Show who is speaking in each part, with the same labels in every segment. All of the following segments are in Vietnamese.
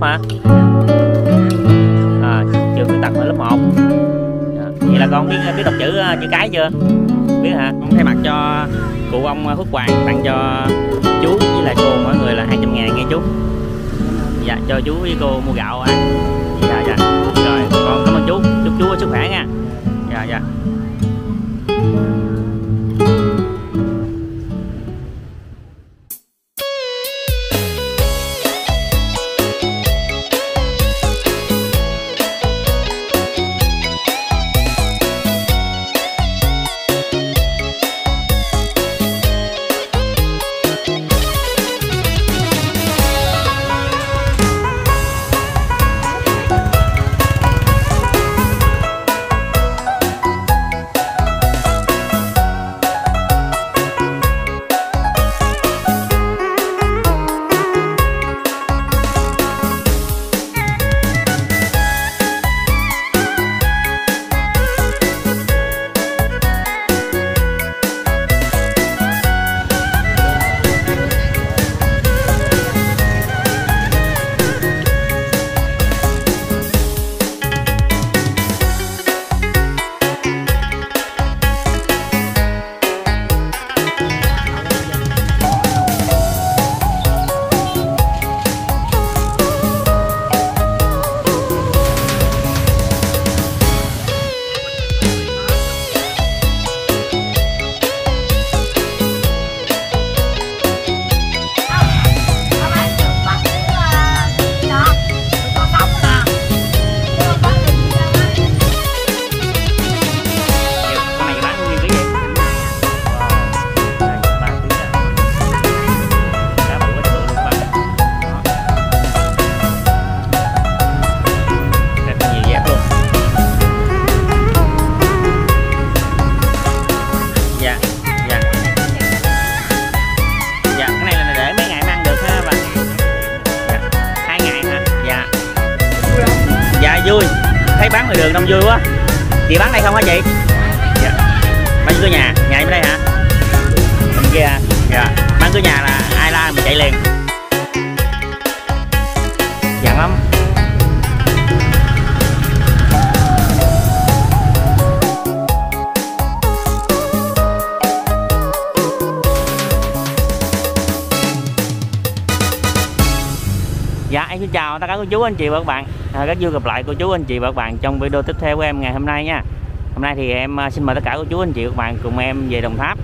Speaker 1: 1 hả? À, trường khuyết tật ở lớp 1 à, dạ, vậy là con biết biết đọc chữ ờ, chữ cái chưa? Biết hả? Con thay mặt cho cụ ông ờ, Phước Hoàng tặng cho chú với lại cô mọi người là 200 ngàn nghe chú. Dạ cho chú với cô mua gạo ăn. Dạ dạ. Rồi con cảm ơn chú. Chúc chú có sức khỏe nha. Anh chị và các bạn. À, Rất vui gặp lại cô chú anh chị và các bạn trong video tiếp theo của em ngày hôm nay nha. Hôm nay thì em à, xin mời tất cả cô chú anh chị và các bạn cùng em về Đồng Tháp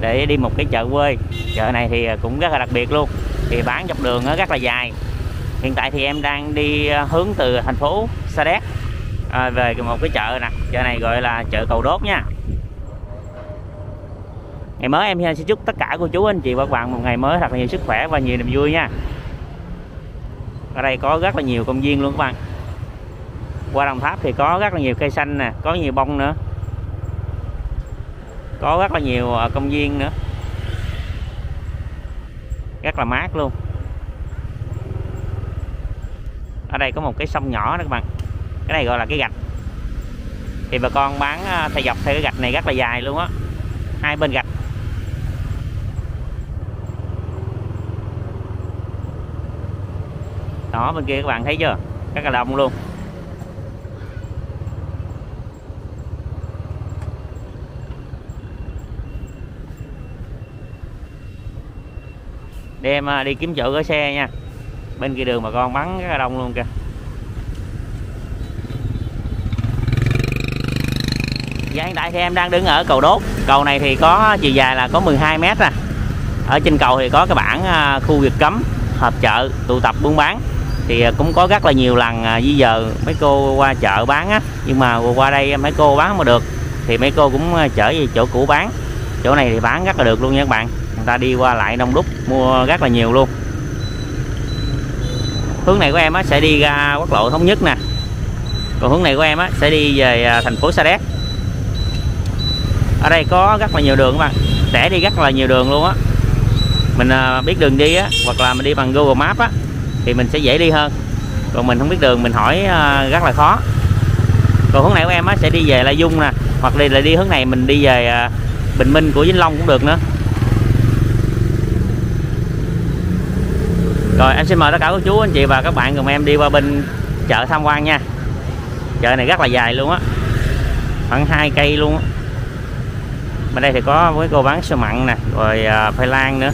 Speaker 1: Để đi một cái chợ quê. Chợ này thì à, cũng rất là đặc biệt luôn Thì bán dọc đường nó rất là dài. Hiện tại thì em đang đi à, hướng từ thành phố Sa Đéc à, Về một cái chợ nè. Chợ này gọi là chợ Cầu Đốt nha. Ngày mới em xin chúc tất cả cô chú anh chị và các bạn một ngày mới thật là nhiều sức khỏe và nhiều niềm vui nha ở đây có rất là nhiều công viên luôn các bạn. Qua Đồng Tháp thì có rất là nhiều cây xanh nè, có nhiều bông nữa. Có rất là nhiều ờ, công viên nữa. Rất là mát luôn. Ở đây có một cái sông nhỏ đó các bạn. Cái này gọi là cái gạch. Thì bà con bán ờ, thay theo dọc theo cái gạch này rất là dài luôn á. Hai bên gạch đó, bên kia các bạn thấy chưa? Rất là đông luôn. Đem à, đi kiếm chỗ gửi xe nha. Bên kia đường mà con bắn rất là đông luôn kìa. Dạ hiện tại thì em đang đứng ở cầu đốt? Cầu này thì có chiều dài là có 12 mét à. Ở trên cầu thì có cái bảng à, khu vực cấm, Họp chợ, tụ tập buôn bán. Thì à, cũng có rất là nhiều lần bây di mấy cô qua chợ bán á. Nhưng mà qua đây mấy cô bán không được. Thì mấy cô cũng à, chở về chỗ cũ bán. Chỗ này thì bán rất là được luôn nha các bạn. Người ta đi qua lại đông đúc mua rất là nhiều luôn. Hướng này của em á, sẽ đi ra quốc lộ thống nhất nè. Còn hướng này của em á, sẽ đi về thành phố Sa Đéc. Ở đây có rất là nhiều đường các bạn. Sẽ đi rất là nhiều đường luôn á. Mình biết đường đi á hoặc là mình đi bằng Google Maps á thì mình sẽ dễ đi hơn. Còn mình không biết đường mình hỏi à, rất là khó. Còn hướng này của em á sẽ đi về La Dung nè hoặc đi là đi hướng này mình đi về à, Bình Minh của Vĩnh Long cũng được nữa. Rồi em xin mời tất cả các chú anh chị và các bạn cùng em đi qua bên chợ tham quan nha. Chợ này rất là dài luôn á khoảng hai cây luôn á. Bên đây thì có với cô bán sơ mặn nè rồi à, khoai lang nữa.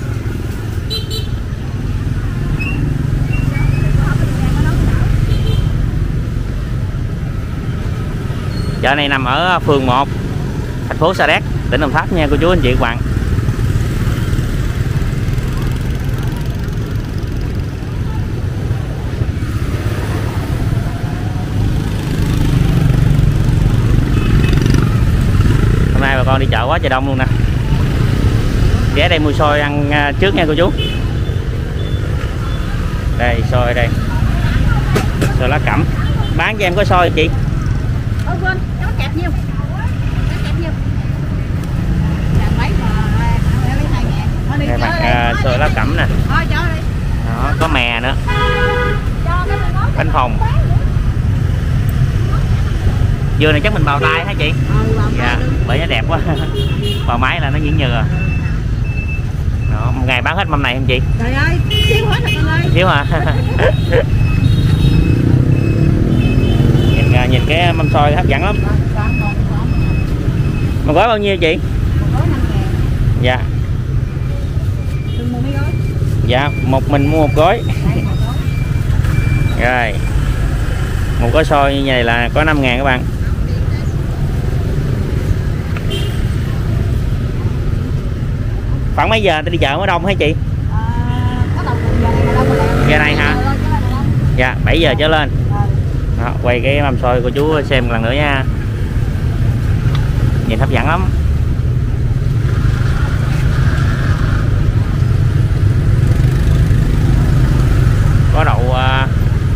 Speaker 1: Chợ này nằm ở à, phường 1 thành phố Sa Đéc tỉnh Đồng Tháp nha cô chú anh chị các bạn. Hôm nay bà con đi chợ quá trời đông luôn nè. Ghé đây mua xôi ăn à, trước nha cô chú. Đây xôi đây. Xôi lá cẩm. Bán cho em có xôi chị.
Speaker 2: Ôi quên, kẹp nhiêu? Nó kẹp nhiêu? À,
Speaker 1: đây
Speaker 2: chở
Speaker 1: mặt
Speaker 2: đi.
Speaker 1: à, xôi lá cẩm nè. Đó có mè nữa. Bánh phòng dưa này chắc mình bào tay hả chị?
Speaker 2: Ừ,
Speaker 1: dạ bởi nó đẹp quá. Bào máy là nó nhuyễn nhựa. Đó, một ngày bán hết mâm này không chị?
Speaker 2: Trời ơi, xíu hết rồi con ơi.
Speaker 1: thiếu hả? Nhìn à, nhìn cái mâm xôi hấp dẫn lắm
Speaker 2: Còn, còn, còn, còn.
Speaker 1: Một gói bao nhiêu chị
Speaker 2: Một gói năm ngàn.
Speaker 1: dạ
Speaker 2: Đừng mua mấy gói.
Speaker 1: dạ một mình mua một gói
Speaker 2: Đây, một gói.
Speaker 1: rồi một gói xôi như này là có 5 ngàn các bạn khoảng mấy giờ ta đi chợ mới đông hả chị
Speaker 2: À, giờ này
Speaker 1: hả? Dạ 7 giờ trở lên. Đó, quay cái mâm xôi của chú xem lần nữa nha nhìn hấp dẫn lắm. Có đậu à,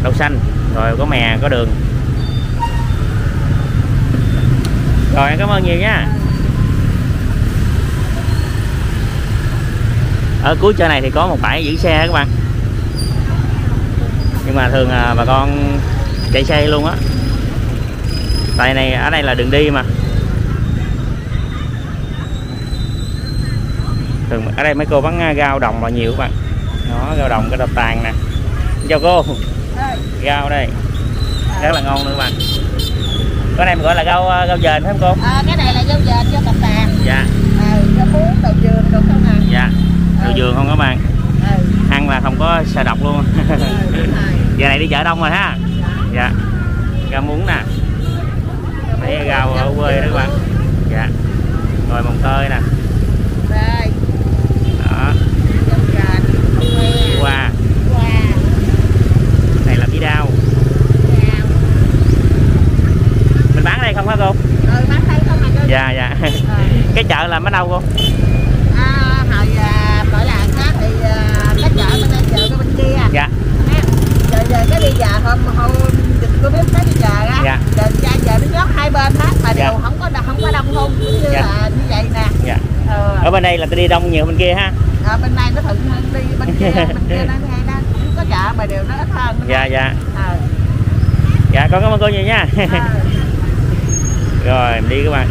Speaker 1: đậu xanh, rồi có mè, có đường. Rồi cảm ơn nhiều nha. Ở cuối chợ này thì có một bãi giữ xe các bạn. Nhưng mà thường à, bà con chạy xe luôn á. Tại này, ở đây là đường đi mà. Thường ở đây mấy cô bán à, rau đồng là nhiều các bạn. Đó rau đồng cái đập tàn nè. Chào cô. Rau đây. Rất là ngon nữa các bạn. Cái này mình gọi là rau à, rau dền phải không cô?
Speaker 2: À, cái này là dâu dệt cho tập tàn.
Speaker 1: dạ.
Speaker 2: Ờ, cho bún, đầu dừa, đồ không à.
Speaker 1: dạ. Rau dường không các bạn?
Speaker 2: Ờ,
Speaker 1: ăn là không có xà độc luôn.
Speaker 2: Đúng rồi.
Speaker 1: giờ này đi chợ đông rồi ha. Dạ. Rau muống nè. Mấy rau ở quê đó các bạn. Dạ. Rồi mồng tơi nè.
Speaker 2: Đây,
Speaker 1: đó
Speaker 2: dâu dệt, không nghe.
Speaker 1: qua
Speaker 2: Wow.
Speaker 1: này là bí đao
Speaker 2: Wow.
Speaker 1: mình bán ở đây không hả cô
Speaker 2: Rồi bán đây không à cho
Speaker 1: dạ dạ
Speaker 2: Ờ.
Speaker 1: cái chợ là ở đâu cô
Speaker 2: À, hồi à, gọi là cái thì à, cái chợ bên đây chợ bên kia
Speaker 1: dạ
Speaker 2: ha. Giờ giờ cái đi giờ hôm hôm dịch Covid cái đi chợ á.
Speaker 1: Dạ.
Speaker 2: Giờ ra giờ nó nhốt hai bên hết mà
Speaker 1: Dạ.
Speaker 2: đều không có không có đông không cũng như
Speaker 1: Dạ.
Speaker 2: là như vậy nè.
Speaker 1: dạ
Speaker 2: Ờ.
Speaker 1: ở bên đây là tôi đi đông nhiều bên kia ha
Speaker 2: À, bên này nó thuận hơn đi bên kia bên kia nó hay nó cũng có chợ mà đều nó ít hơn.
Speaker 1: dạ dạ
Speaker 2: Ờ.
Speaker 1: dạ con cảm ơn cô nhiều nha
Speaker 2: Ờ
Speaker 1: rồi, em đi các bạn.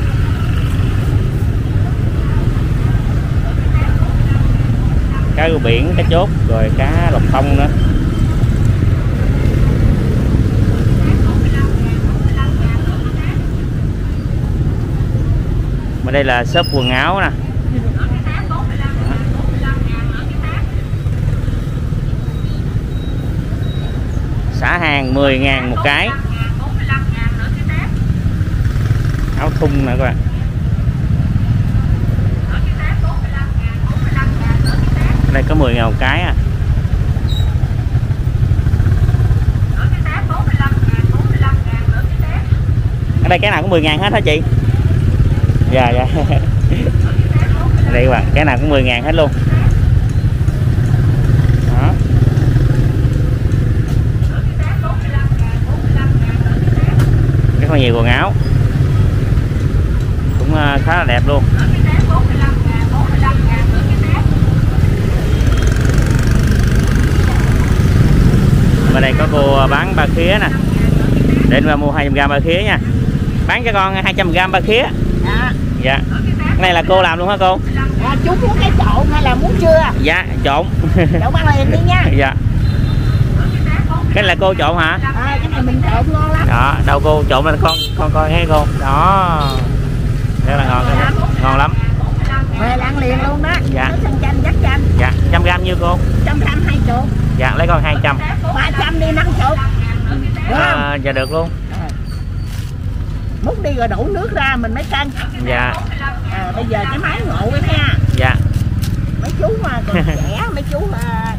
Speaker 1: Cá rô biển, cá chốt, rồi cá lọc thông nữa. Bên đây là shop quần áo nè. Xả hàng 10 ngàn một cái. Áo thun nè các bạn. Đây có 10 ngàn cái à. Ở đây cái nào cũng 10 ngàn hết hả chị? Dạ dạ. Đây các bạn, cái nào cũng 10 ngàn hết luôn. Đó. Rất là nhiều quần áo? Khá là đẹp luôn. Bên đây có cô bán ba khía nè. Để em mua 200 gram ba khía nha. Bán cho con 200 gram ba khía.
Speaker 2: Dạ.
Speaker 1: dạ cái này là cô làm luôn hả cô?
Speaker 2: À, chú muốn cái trộn hay là muốn chưa?
Speaker 1: dạ trộn.
Speaker 2: Trộn ăn liền đi nha.
Speaker 1: dạ. Cái này là cô trộn hả?
Speaker 2: À, cái này mình trộn ngon lắm.
Speaker 1: Đó đâu cô trộn lên con con coi nghe cô đó rất là ngon ngon, ngon lắm.
Speaker 2: Về ăn liền luôn đó.
Speaker 1: Dạ.
Speaker 2: nó xanh chanh dắt chanh.
Speaker 1: Dạ trăm gram nhiêu cô?
Speaker 2: Trăm trăm hai chục.
Speaker 1: Dạ lấy con 200
Speaker 2: ba trăm đi năm chục.
Speaker 1: À, dạ được luôn.
Speaker 2: À. múc đi rồi đổ nước ra mình mới cân
Speaker 1: dạ.
Speaker 2: À, bây giờ cái máy ngộ ấy nha
Speaker 1: dạ.
Speaker 2: Mấy chú mà còn trẻ mấy chú à,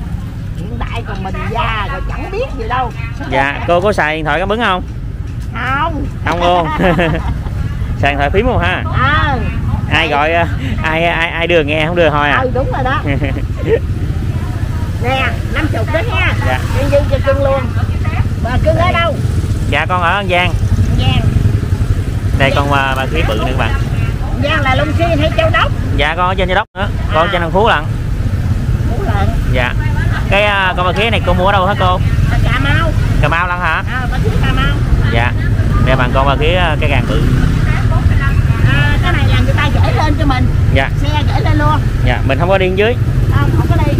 Speaker 2: hiện đại còn mình già rồi chẳng biết gì đâu.
Speaker 1: Dạ cô có xài điện thoại cảm ứng không?
Speaker 2: Không.
Speaker 1: Không luôn điện thoại phím không ha?
Speaker 2: À,
Speaker 1: ai gọi ờ, ai ai ai đưa nghe không đưa thôi à?
Speaker 2: Ừ đúng rồi đó. Nè năm chục đó nha.
Speaker 1: Dạ.
Speaker 2: nhân dư cho cưng luôn. Bà cưng ở đâu?
Speaker 1: Dạ con ở An Giang.
Speaker 2: Giang.
Speaker 1: Đây con ờ, bà khí bự nữa các bạn.
Speaker 2: Giang là Long Xuyên hay Châu Đốc?
Speaker 1: Dạ con ở trên Châu Đốc nữa. Con trên An Phú lận.
Speaker 2: Phú Lận.
Speaker 1: Dạ. Cái ờ, con bà khí này cô mua ở đâu hả cô?
Speaker 2: À, Cà Mau.
Speaker 1: Cà Mau lận hả?
Speaker 2: À, bà Khí Cà Mau.
Speaker 1: Dạ. Đây bằng con bà khí cái càng bự
Speaker 2: à, cái này là người ta gửi lên cho mình.
Speaker 1: Dạ.
Speaker 2: Xe gửi lên luôn.
Speaker 1: Dạ mình không có điên dưới.
Speaker 2: Không không có đi.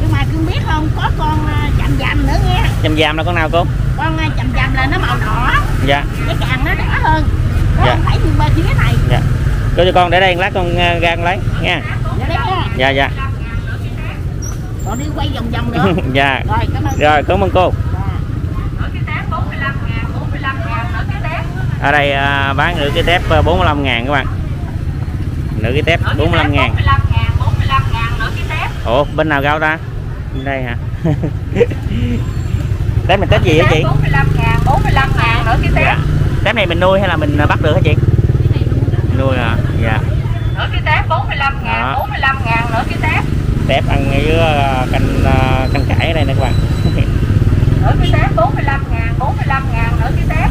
Speaker 2: Nhưng mà cưng biết không có con à, chậm chậm nữa nghe.
Speaker 1: Chăm giam là con nào cô?
Speaker 2: Con à, chậm chậm là nó màu đỏ.
Speaker 1: Dạ.
Speaker 2: Cái càng nó đỏ hơn. Nó
Speaker 1: Dạ.
Speaker 2: không phải như bên phía này.
Speaker 1: Dạ. Cô cho con để đây lát con ra con lấy nha.
Speaker 2: Nha.
Speaker 1: Dạ dạ.
Speaker 2: Còn đi quay vòng vòng nữa
Speaker 1: dạ.
Speaker 2: Rồi cảm ơn.
Speaker 1: Rồi cảm ơn cô
Speaker 2: Dạ.
Speaker 1: Ở đây à, bán nửa cái tép à, 45 ngàn các bạn nửa cái tép 45 ngàn ủa bên nào rau ta bên đây hả tép mình tép gì hả chị
Speaker 2: 45 ngàn 45 ngàn nữa cái
Speaker 1: dạ tép này mình nuôi hay là mình bắt được hả chị nuôi hả dạ
Speaker 2: nữa cái tép 45 ngàn
Speaker 1: Đó.
Speaker 2: 45 ngàn nữa cái tép
Speaker 1: tép ăn với à, canh à, canh cải ở đây nè các bạn
Speaker 2: nữa cái tép 45 ngàn 45 ngàn nữa cái tép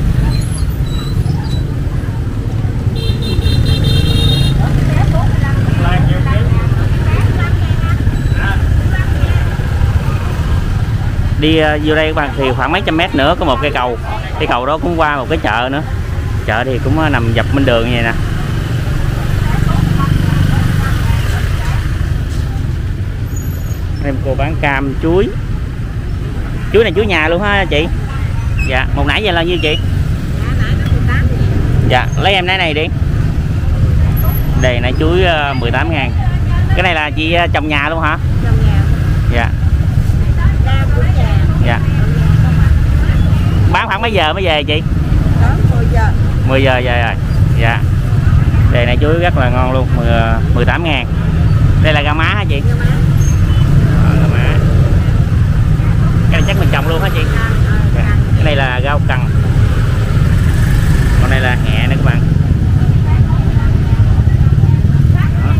Speaker 1: đi ờ, vô đây các bạn, thì khoảng mấy trăm mét nữa có một cây cầu. Cây cầu đó cũng qua một cái chợ nữa. Chợ thì cũng ờ, nằm dọc bên đường như vậy nè. Em cô bán cam, chuối. Chuối này chuối nhà luôn ha, chị? Dạ một nãy giờ là nhiêu chị? Dạ lấy em nãy này đi. Đây, nãy chuối ờ, 18 ngàn. Cái này là chị trồng nhà luôn hả? trồng dạ bán khoảng mấy giờ mới về chị? 10 giờ. Về rồi. Dạ. Đây này chuối rất là ngon luôn 10, 18 ngàn. Đây là gà má hả chị? Ờ, gà má. Cái này chắc mình trồng luôn hả chị? Dạ. cái này là rau cần. Con này là hẹ nè các bạn. Đó.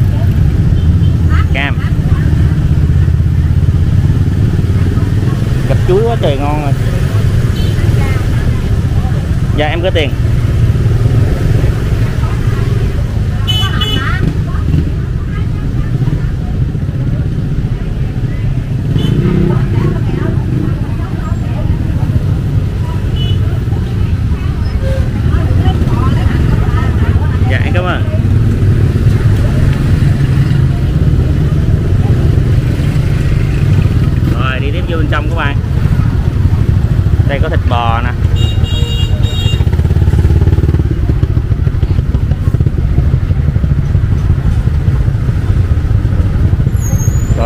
Speaker 1: cam. Gặp chuối quá trời ngon rồi dạ em có tiền dạ em cảm ơn rồi đi tiếp vô bên trong các bạn đây có thịt bò nè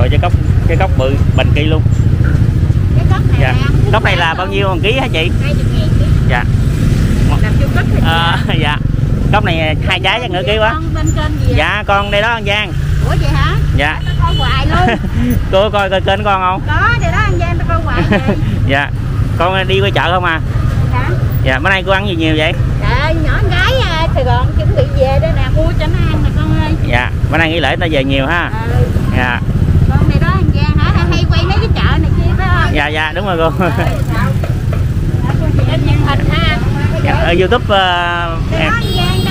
Speaker 1: rồi cái cốc cái bành kỳ luôn.
Speaker 2: Cái cốc này
Speaker 1: dạ.
Speaker 2: là
Speaker 1: cốc này là bao nhiêu một ký hả chị?
Speaker 2: 20 ngàn ký.
Speaker 1: Dạ.
Speaker 2: Làm chung cốc thịt
Speaker 1: à, dạ. cốc này hai trái chắc nửa ký quá.
Speaker 2: Con bên kênh gì
Speaker 1: dạ con đây đó anh Giang.
Speaker 2: Ủa vậy hả?
Speaker 1: Dạ.
Speaker 2: Tao coi hoài luôn.
Speaker 1: Cô coi coi kênh con không?
Speaker 2: Có vậy đó anh Giang tao coi hoài
Speaker 1: dạ. Con đi qua chợ không à?
Speaker 2: Hả?
Speaker 1: Dạ bữa nay cô ăn gì nhiều vậy?
Speaker 2: Ơi nhỏ gái à, Sài Gòn chuẩn bị về đây nè mua cho nó ăn nè con ơi.
Speaker 1: Dạ bữa nay nghỉ lễ ta về nhiều ha.
Speaker 2: Ừ,
Speaker 1: dạ
Speaker 2: con này đó anh Giang hả hay, hay quay mấy cái chợ này kia phải không
Speaker 1: dạ dạ đúng rồi cô.
Speaker 2: Rồi,
Speaker 1: dạ, ở youtube
Speaker 2: Cái
Speaker 1: em.
Speaker 2: Giang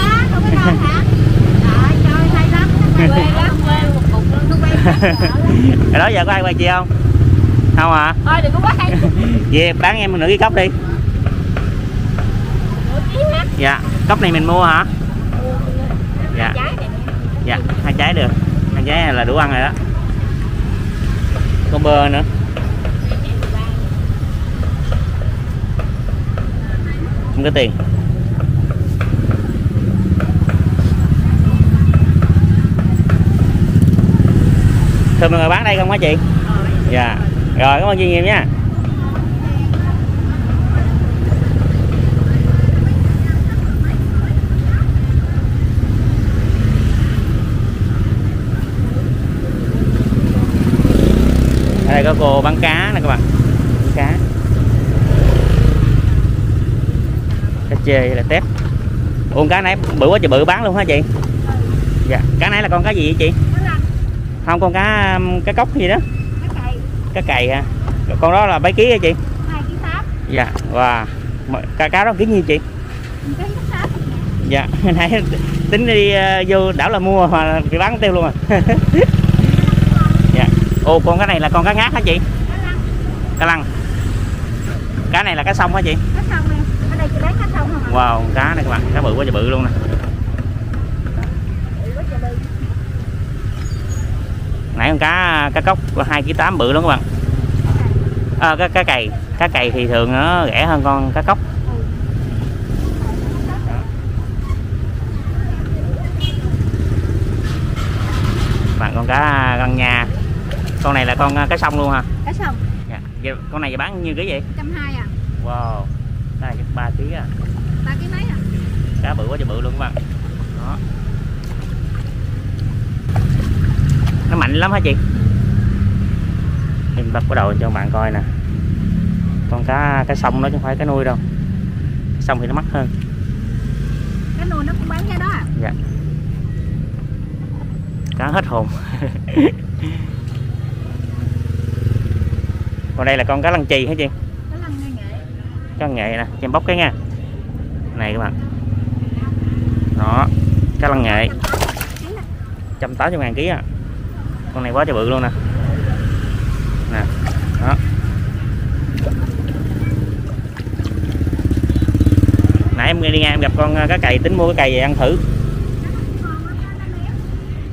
Speaker 2: đó?
Speaker 1: Giờ có ai quay chị không? Không hả?
Speaker 2: Thôi đừng có quay.
Speaker 1: Về bán em nửa cái cốc đi.
Speaker 2: Ký
Speaker 1: dạ cốc này mình mua hả? Dạ. dạ hai trái được. Hai trái là đủ ăn rồi đó. Con bơ nữa không có tiền. Thường mọi người bán đây không hả chị? Dạ. Rồi, cảm ơn chị nhiều nha. Ở đây, có cô bán cá nè các bạn. Bán cá. Chê là tép. Uống cá này bự quá chị bự bán luôn hả chị? Dạ. Cá này là con cá gì vậy chị? Không con cá um, cá cốc gì đó.
Speaker 2: Cày.
Speaker 1: Cá cày hả? Con đó là mấy ký hả chị?
Speaker 2: Hai ký tám
Speaker 1: dạ và cá cá đó ký nhiêu chị?
Speaker 2: Ký tám
Speaker 1: dạ. Nãy tính đi uh, vô đảo là mua mà bị bán tiêu luôn à. Dạ. Ô con cái này là con cá ngát hả chị? Cá lăng. Cá này là cá sông hả chị
Speaker 2: cá sông em ở đây chị bán
Speaker 1: wow cá này các bạn cá bự quá trời bự luôn nè. Nãy con cá cá cốc hai ký tám bự lắm các bạn. À, cá cá cày cá cày thì thường nó rẻ hơn con cá cốc bạn con cá găng nhà con này là con cá sông luôn hả?
Speaker 2: Cá sông.
Speaker 1: Dạ. Con này giờ bán nhiêu ký vậy?
Speaker 2: Trăm hai à.
Speaker 1: Wow cái chắc ba ký à
Speaker 2: ba ký mấy à?
Speaker 1: Cá bự quá trời bự luôn các bạn. Đó. Nó mạnh lắm hả chị? Em bắt bắt đầu cho bạn coi nè. Con cá cá sông đó chứ không phải cá nuôi đâu. Sông thì nó mắc hơn.
Speaker 2: Cá nuôi nó cũng bán giá đó à?
Speaker 1: Dạ. Cá hết hồn. Còn đây là con cá lăng chì hả chị?
Speaker 2: Cá lăng nghệ.
Speaker 1: Cá nghệ nè. Cho em bóc cái nha này các bạn. Đó cá lăng nghệ. trăm tám ngàn ký à. Con này quá trời bự luôn nè. Nè, đó. Nãy em đi ngang em gặp con à, cá cày, tính mua cái cày về ăn thử.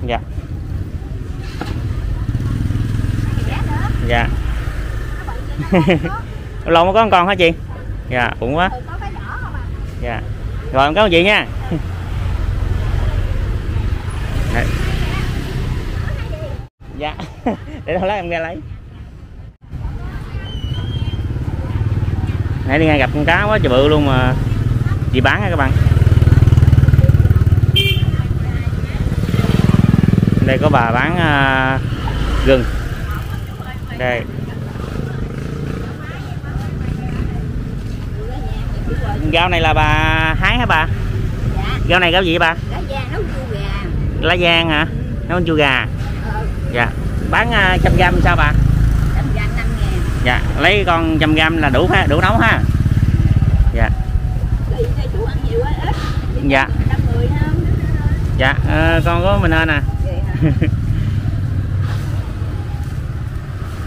Speaker 1: Dạ. Dạ. Lâu mới có con con hả chị? Dạ cũng quá
Speaker 2: ừ, có cái nhỏ không à
Speaker 1: dạ. Rồi em cảm ơn chị nha. Đấy. dạ. Để thôi lát em ra lấy. Nãy đi ngang gặp con cá quá trời bự luôn mà. Chị bán hả các bạn. Đây có bà bán à, gừng. Đây rau này là bà hái hả bà?
Speaker 2: Dạ.
Speaker 1: Rau này rau gì bà?
Speaker 2: Lá giang nấu chua gà.
Speaker 1: Lá giang hả? Nấu chua gà.
Speaker 2: Ờ
Speaker 1: dạ. Bán à, trăm gram sao bà?
Speaker 2: Trăm gram năm ngàn.
Speaker 1: Dạ. Lấy con trăm gram là đủ ha đủ nấu ha? Dạ. Dạ. Dạ ờ, con có mình ơn nè.
Speaker 2: Vậy hả?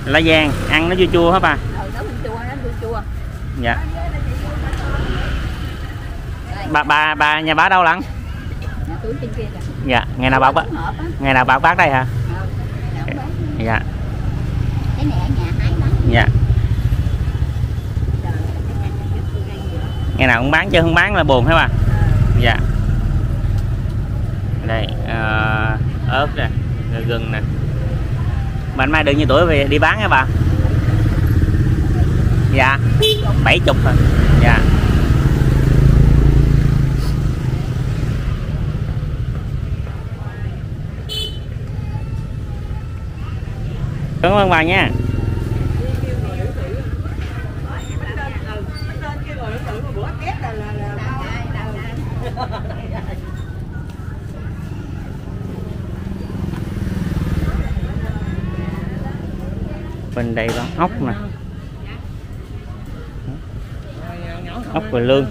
Speaker 1: lá giang ăn nó chua chua hả bà
Speaker 2: ừ nấu mình chua nó chua chua
Speaker 1: dạ
Speaker 2: Đây,
Speaker 1: bà bà bà nhà bà đâu lận dạ ngày nào bà
Speaker 2: Hộp á.
Speaker 1: ngày nào bà bắt đây hả?
Speaker 2: Bán.
Speaker 1: dạ. Dạ. Ngày nào cũng bán chứ không bán là buồn hả bà?
Speaker 2: Ờ,
Speaker 1: dạ. Đây ờ, ớt nè rồi gừng nè. Mà anh mai được nhiêu tuổi về đi bán hả bà? Dạ. Bảy chục thôi dạ cảm ơn bà nha. Bên đây có ốc nè. Ốc và lương.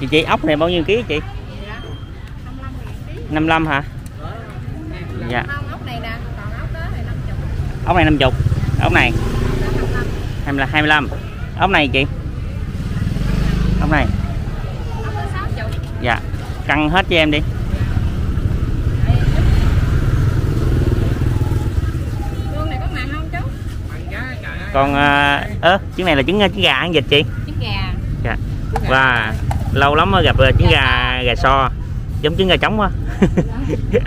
Speaker 1: Chị chị ốc này bao nhiêu ký chị 55 hả? Dạ.
Speaker 2: Ốc này nè, còn ốc 50.
Speaker 1: Ốc này 50. Ốc này 25. 25. Ốc này chị. Ốc này. Dạ. Căng hết cho em đi. còn à, ơ à, trứng này là trứng trứng gà ăn vịt chị
Speaker 2: trứng gà
Speaker 1: dạ và lâu lắm mới gặp à, trứng gà gà so giống trứng gà trống quá dạ.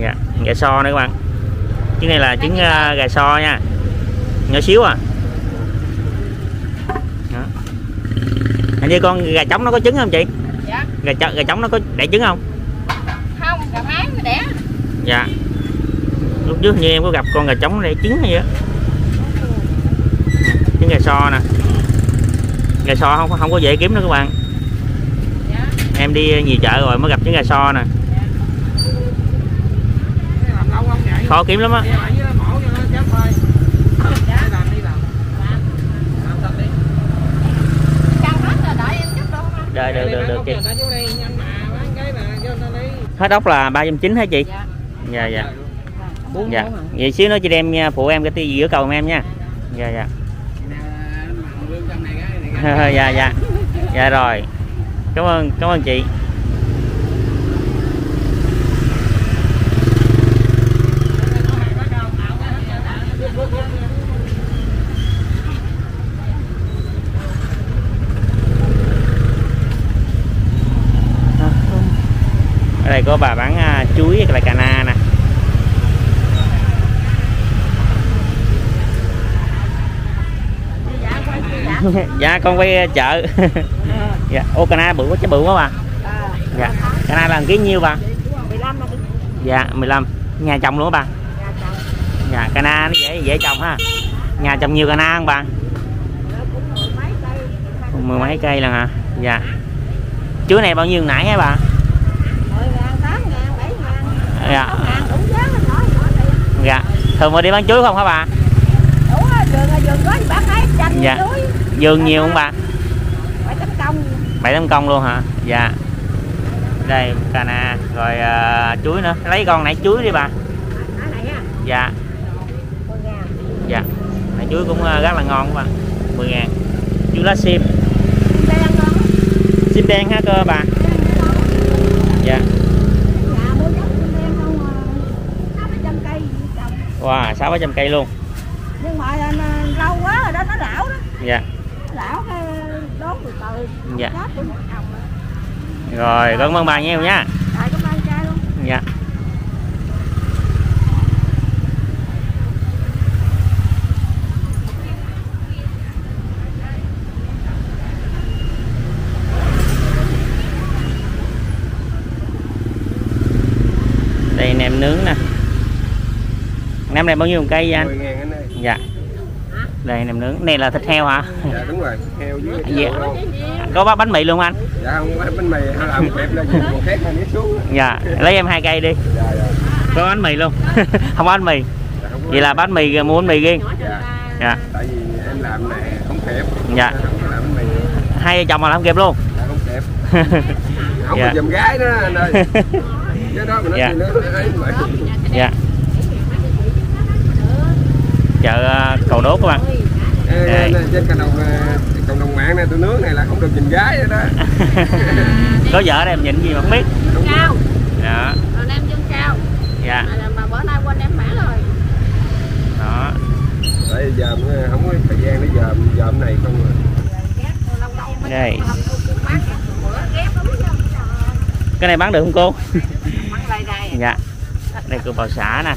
Speaker 1: Dạ gà so nữa các bạn. Trứng này là trứng ờ, gà so nha. Nhỏ xíu à. Đó. hình như con gà trống nó có trứng không chị?
Speaker 2: Dạ.
Speaker 1: Gà, cho- gà trống nó có đẻ trứng không?
Speaker 2: Không gà mái mới đẻ.
Speaker 1: Dạ. Lúc trước như em có gặp con gà trống để trứng hay vậy trứng gà so nè. Gà so không không có dễ kiếm nữa các bạn.
Speaker 2: dạ
Speaker 1: em đi nhiều chợ rồi mới gặp trứng gà so nè. Khó kiếm lắm á.
Speaker 2: Đợi
Speaker 1: được được được được chị hết ốc là ba trăm chín hả chị?
Speaker 2: Dạ.
Speaker 1: Dạ dạ. Dạ. vậy xíu nữa chị đem phụ em cái tí giữa cầu em nha. Dạ dạ. Dạ dạ. Dạ rồi cảm ơn cảm ơn chị. Ở đây có bà bán uh, chuối với lại cà na nè.
Speaker 2: Dạ
Speaker 1: con quay chợ. dạ. Ô cà na bự quá chứ bự quá bà.
Speaker 2: À.
Speaker 1: Dạ. Cà na là ký nhiêu bà?
Speaker 2: 15 mà đi
Speaker 1: dạ 15 nhà trồng luôn bà.
Speaker 2: Dạ chồng.
Speaker 1: Cà na nó dễ dễ trồng ha. Nhà trồng nhiều cà na không bà?
Speaker 2: Mười mấy cây
Speaker 1: lần hả dạ. Chuối này bao nhiêu nãy hả bà? Dạ. Dạ. Thường mà đi bán chuối không hả bà?
Speaker 2: Là
Speaker 1: Dạ. vườn nhiều không bà
Speaker 2: 7 tấn công
Speaker 1: luôn hả? Dạ. Đây cà na rồi uh, chuối nữa. Lấy con nãy chuối đi bà. Dạ. Dạ. Nãy chuối cũng ờ, rất là ngon bà. 10 ngàn. Chuối lá sim. Sim đen hả cơ bà? Dạ. Wow sáu trăm cây luôn.
Speaker 2: Nhưng mà ờ, lâu quá rồi đó nó lão đó.
Speaker 1: Dạ. Dạ.
Speaker 2: rồi
Speaker 1: cảm ơn bà nhiều nha. Dạ. Đây nem nướng nè. Nem này bao nhiêu một cây vậy anh?
Speaker 3: 10 ngàn anh ơi.
Speaker 1: Dạ đây nem nướng. Này là thịt heo hả?
Speaker 3: Dạ đúng rồi, heo với thịt
Speaker 1: Dạ.
Speaker 3: heo
Speaker 1: có bánh mì luôn anh?
Speaker 3: Dạ không, có bánh mì làm kẹp là còn khác xuống.
Speaker 1: Dạ lấy em hai cây đi.
Speaker 3: Dạ, dạ,
Speaker 1: có bánh mì luôn. Không có bánh mì.
Speaker 3: Dạ không có
Speaker 1: vậy là bánh mì. mua bánh mì riêng
Speaker 3: Dạ,
Speaker 1: dạ.
Speaker 3: Tại vì em làm này không kẹp.
Speaker 1: Dạ.
Speaker 3: Không làm bánh mì,
Speaker 1: hai vợ chồng mà làm kịp luôn.
Speaker 3: Dạ không kẹp. Không
Speaker 1: Dạ.
Speaker 3: giùm gái nữa anh ơi. Cái đó mà nói
Speaker 1: Dạ.
Speaker 3: nữa, ấy mà.
Speaker 1: Dạ chợ ờ, cầu đốt các bạn.
Speaker 3: Ê,
Speaker 1: Đây.
Speaker 3: Trên cộng đồng, ờ, cộng đồng mạng này, tôi nướng này là không được nhìn gái đó
Speaker 1: có vợ đây em nhìn gì mà không biết.
Speaker 2: Cao.
Speaker 1: Đó
Speaker 2: rồi em dân cao.
Speaker 1: Dạ.
Speaker 2: Mà, mà bữa nay quên em mã rồi.
Speaker 1: Đó.
Speaker 3: Vì giờ không có thời gian để dòm, dòm này không rồi
Speaker 1: Đây. cái này bán được không cô? Dạ. Đây cô bào xả nè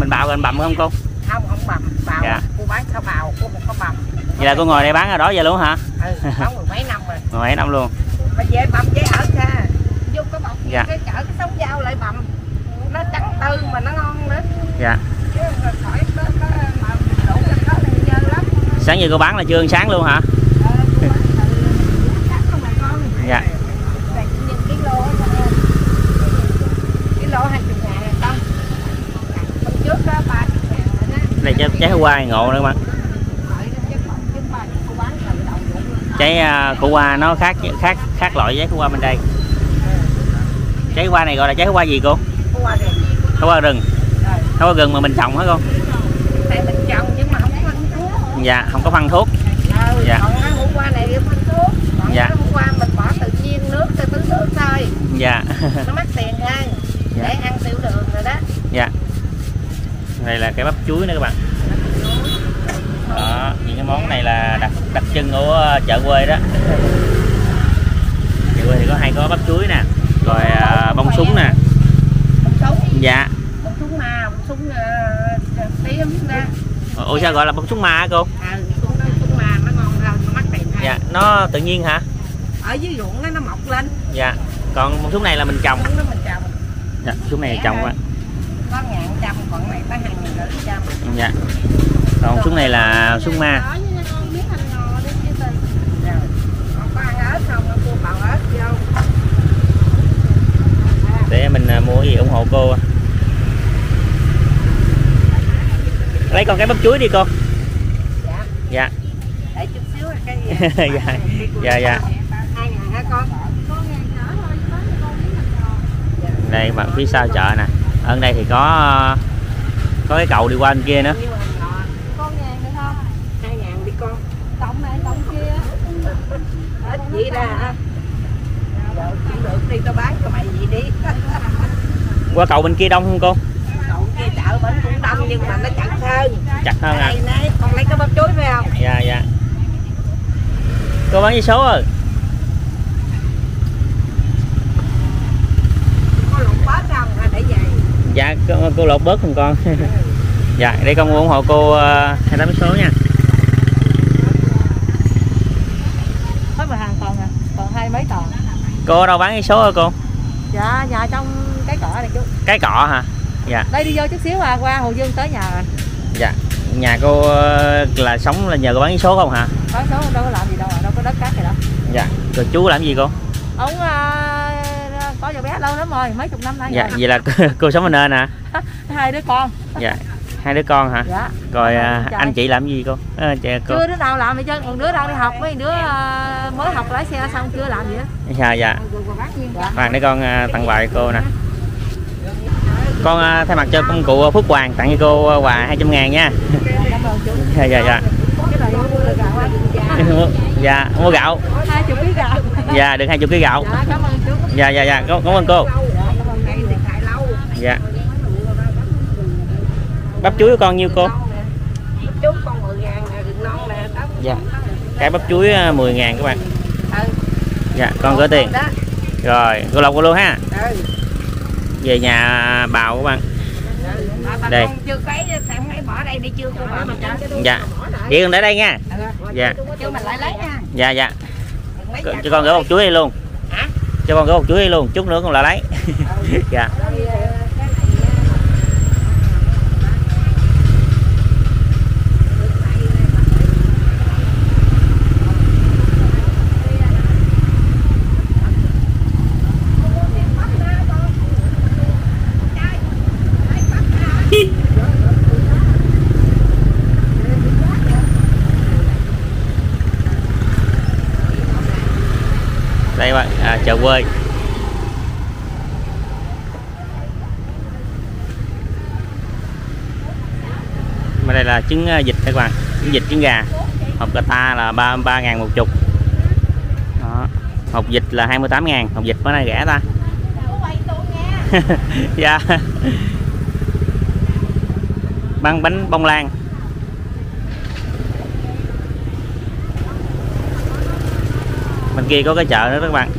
Speaker 1: mình bào gần bầm không cô?
Speaker 2: Không không bầm. Bào
Speaker 1: Dạ.
Speaker 2: cô bán sao bào cô không có bầm.
Speaker 1: Vậy là cô ngồi đây bán ở đó giờ luôn hả?
Speaker 2: Ừ bán mười mấy năm rồi.
Speaker 1: Ngồi mấy năm luôn.
Speaker 2: Mà về bầm với ở xa vô cái bọc
Speaker 1: Dạ.
Speaker 2: cái chợ cái sống dao lại bầm. Nó trắng tư mà nó ngon nữa.
Speaker 1: Dạ.
Speaker 2: Chứ khỏi có, có mà đủ lên đó thì dơ lắm.
Speaker 1: Sáng giờ cô bán là trưa ăn sáng luôn hả?
Speaker 2: Ờ, cô
Speaker 1: dạ
Speaker 2: Đây, nhưng ký lô á con ơi. ký lô hai chục ngàn là không hôm trước đó ba chục ngàn rồi đó
Speaker 1: đây trái, trái hoa ngộ nữa các bạn
Speaker 2: Hỏi nó chứ còn chứ ba cô bán từ đầu vụ luôn.
Speaker 1: trái à, khổ qua nó khác khác khác loại trái khổ qua bên đây. Trái hoa này gọi là trái hoa gì cô?
Speaker 2: Cô qua rừng.
Speaker 1: Khổ qua rừng qua mà mình trồng hả
Speaker 2: mà thuốc
Speaker 1: dạ không có phân thuốc. Dạ.
Speaker 2: qua
Speaker 1: Dạ.
Speaker 2: qua thôi
Speaker 1: dạ.
Speaker 2: Nó mắc tiền hơn.
Speaker 1: Dạ.
Speaker 2: để ăn tiểu đường đó
Speaker 1: dạ đây là cái bắp chuối nữa các bạn. Đó những cái món này là đặc đặc trưng của chợ quê đó. Chợ quê thì có hay có bắp chuối nè rồi à, bông súng nè.
Speaker 2: Bông súng.
Speaker 1: Dạ.
Speaker 2: Bông súng ma bông súng uh, tím ra
Speaker 1: ủa sao gọi là bông súng ma hả cô?
Speaker 2: À súng đó súng ma nó ngon hơn nó mắc tiền
Speaker 1: dạ nó tự nhiên hả?
Speaker 2: Ở dưới ruộng nó mọc lên.
Speaker 1: Dạ còn bông súng này là mình trồng.
Speaker 2: Súng đó mình trồng.
Speaker 1: Dạ súng này trồng á
Speaker 2: có ngàn trăm còn này tới hai ngàn rưỡi trăm.
Speaker 1: Dạ. Còn súng này là súng ma.
Speaker 2: Rồi, còn có ăn ớt không? Cô bào ớt vô
Speaker 1: để mình à, mua gì ủng hộ cô lấy con cái bắp chuối đi cô.
Speaker 2: Dạ.
Speaker 1: Dạ.
Speaker 2: Để chút xíu cái
Speaker 1: Dạ, dạ, dạ.
Speaker 2: ngàn hả con?
Speaker 1: Đây bạn phía sau chợ nè ở đây thì có có cái cầu đi qua bên kia nữa.
Speaker 2: Nhiêu hàng nọ
Speaker 4: con ngàn được không
Speaker 2: hai ngàn đi con.
Speaker 4: Cộng này cộng kia.
Speaker 2: Ít vậy ra hả? Rồi, cũng được đi tao bán cho mày gì đi.
Speaker 1: Qua cầu bên kia đông không cô?
Speaker 2: Cậu kia chợ bển cũng đông nhưng mà nó chặt hơn.
Speaker 1: Chặt hơn à?
Speaker 2: Đây con lấy cái bắp chuối phải không?
Speaker 1: Dạ dạ. Cô bán giấy số rồi
Speaker 2: có lục bớt không à để về
Speaker 1: dạ cô, cô lột bớt cùng con. Dạ để con ủng hộ cô ờ, hai tám số nha.
Speaker 4: Hết mà hàng còn à? Còn hai mấy tòn
Speaker 1: cô ở đâu bán giấy số hả cô?
Speaker 4: Dạ nhà trong cái cỏ này chú.
Speaker 1: Cái cọ hả? Dạ.
Speaker 4: Đây đi vô chút xíu à qua hồ dương tới nhà rồi.
Speaker 1: Dạ. Nhà cô ờ, là sống là nhờ cô bán số không hả?
Speaker 4: Có số đâu có làm gì đâu à đâu có đất cát gì đâu.
Speaker 1: Dạ. Rồi chú làm gì cô?
Speaker 4: Ông bé lâu lắm rồi mấy chục năm nay
Speaker 1: dạ
Speaker 4: rồi.
Speaker 1: vậy là cô, cô sống ở nên hả
Speaker 4: hai đứa con.
Speaker 1: Dạ hai đứa con hả?
Speaker 4: Dạ.
Speaker 1: Rồi à, anh chị làm gì cô? À, chị, cô.
Speaker 4: Chưa đứa nào làm gì chứ còn đứa đang đi học mấy đứa à, mới học lái xe xong chưa làm gì hết.
Speaker 1: Dạ dạ.
Speaker 4: Dạ.
Speaker 1: Hoàng để con à, tặng quà cô nè. Con à, thay mặt cho công cụ Phước Hoàng tặng cho cô à, quà 200 ngàn nha. Dạ dạ dạ.
Speaker 4: Mua-
Speaker 1: dạ mua gạo.
Speaker 4: Hai chục ký gạo.
Speaker 1: Dạ được 20 kg gạo.
Speaker 4: Dạ cảm ơn chú
Speaker 1: dạ dạ dạ. Cảm, cảm ơn cô.
Speaker 4: Dạ.
Speaker 1: Bắp chuối của con nhiêu cô?
Speaker 2: Chút con 10 ngàn nè đừng non nè đó
Speaker 1: dạ. Cái bắp chuối à, 10 ngàn các bạn. Dạ con gửi tiền. Rồi cô lọc cô luôn ha. Về nhà bào các bạn. Đây. dạ. Chị còn để đây nha. Dạ. Dạ dạ. Cho con gửi một chuối đi luôn? Cho con có một chuối đi luôn chút nữa con lại lấy. Dạ. Chợ quê. Mà đây là trứng ờ, vịt các bạn. Trứng vịt, trứng gà. Hộp gà ta là ba ba ngàn một chục. Đó. hộp vịt là 28 ngàn. Hộp vịt bữa nay rẻ ta. Dạ. Băng bánh bông lan. Bên kia có cái chợ nữa các bạn.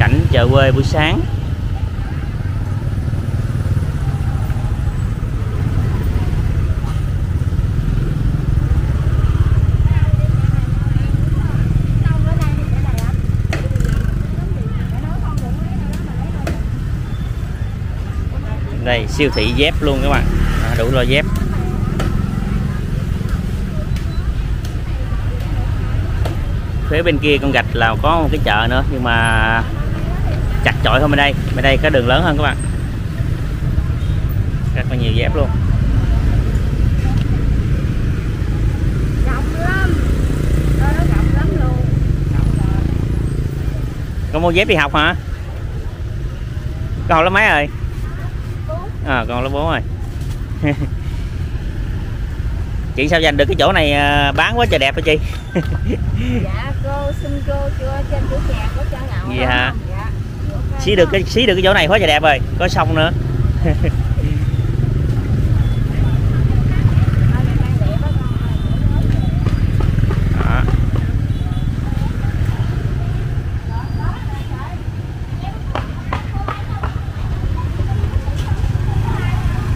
Speaker 1: Cảnh chợ quê buổi sáng. Đây siêu thị dép luôn các bạn. À, đủ loại dép. Phía bên kia con gạch là có một cái chợ nữa nhưng mà chặt chội hơn bên đây bên đây có đường lớn hơn các bạn. Rất là nhiều dép luôn.
Speaker 2: Rộng lắm. Đó, nó rộng lắm luôn.
Speaker 1: Con mua dép đi học hả? Con học lớp mấy rồi? À con lớp 4 rồi. Chị sao dành được cái chỗ này à, bán quá trời đẹp hả chị?
Speaker 2: Dạ cô xin cô cho trên cửa chè có cho ngầu
Speaker 1: Dạ xí được cái xí được cái chỗ này quá trời đẹp rồi. Có sông nữa.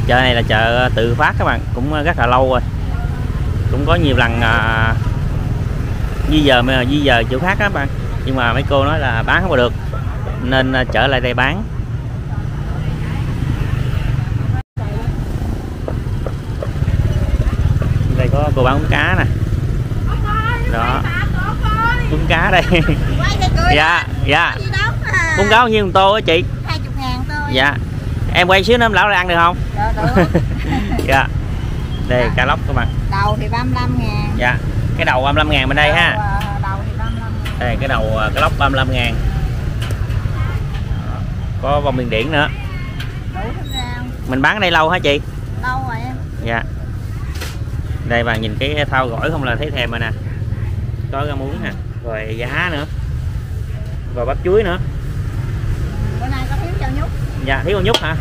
Speaker 1: Chợ này là chợ ờ, tự phát các bạn. Cũng ờ, rất là lâu rồi. Cũng có nhiều lần à, di dời di dời chỗ khác các bạn. Nhưng mà mấy cô nói là bán không có được nên à, trở lại đây bán. Đây có cô bán bún cá nè. Đó. Bún cá đây. Dạ dạ. Bún cá bao nhiêu tô á chị?
Speaker 2: 20 ngàn thôi
Speaker 1: dạ. Em quay xíu nữa em lão lại ăn được không?
Speaker 2: Được, được.
Speaker 1: dạ. Đây cà lóc các bạn.
Speaker 2: Đầu thì 35 ngàn.
Speaker 1: Dạ. Cái đầu 35 ngàn bên đây ha.
Speaker 2: Đầu, à, đầu thì 35 ngàn.
Speaker 1: Đây cái đầu à, cái lóc 35 ngàn. Có bông miền điển nữa.
Speaker 2: Rau
Speaker 1: mình bán ở đây lâu hả chị?
Speaker 2: Lâu rồi em.
Speaker 1: Dạ. Đây bạn nhìn cái thau gỏi không là thấy thèm rồi nè. Có rau muống nè rồi giá nữa. Và bắp chuối nữa.
Speaker 2: Bữa nay có thiếu cho nhúc
Speaker 1: dạ thiếu con nhúc hả?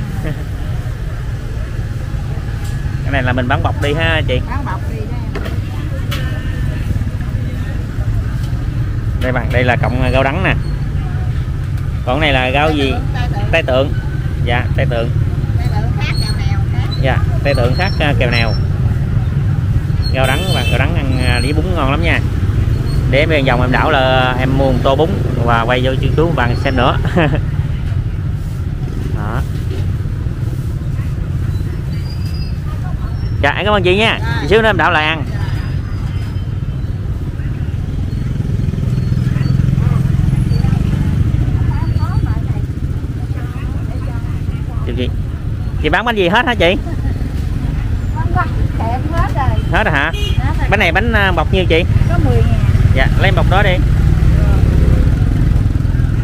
Speaker 1: Cái này là mình bán bọc đi ha chị.
Speaker 2: Bán bọc đó em.
Speaker 1: Đây bạn đây là cọng rau đắng nè còn này là rau gì?
Speaker 2: Tay tượng.
Speaker 1: Dạ tay tượng. Dạ, tay tượng
Speaker 2: khác
Speaker 1: dạ tay tượng khác kèo nào? Rau đắng và rau đắng ăn à, đĩa bún ngon lắm nha. Để em về vòng em đảo là em mua một tô bún và quay vô chú chú bạn xem nữa. Đó. Dạ em cảm ơn chị nha.
Speaker 2: Rồi.
Speaker 1: xíu nữa em đảo lại ăn chị chị chị bán bánh gì hết hả chị?
Speaker 2: Bán quắt kẹp hết rồi.
Speaker 1: Hết rồi hả?
Speaker 2: Hết rồi.
Speaker 1: bánh này bánh à, bọc nhiêu chị?
Speaker 2: Có 10 ngàn.
Speaker 1: Dạ lấy bọc đó đi.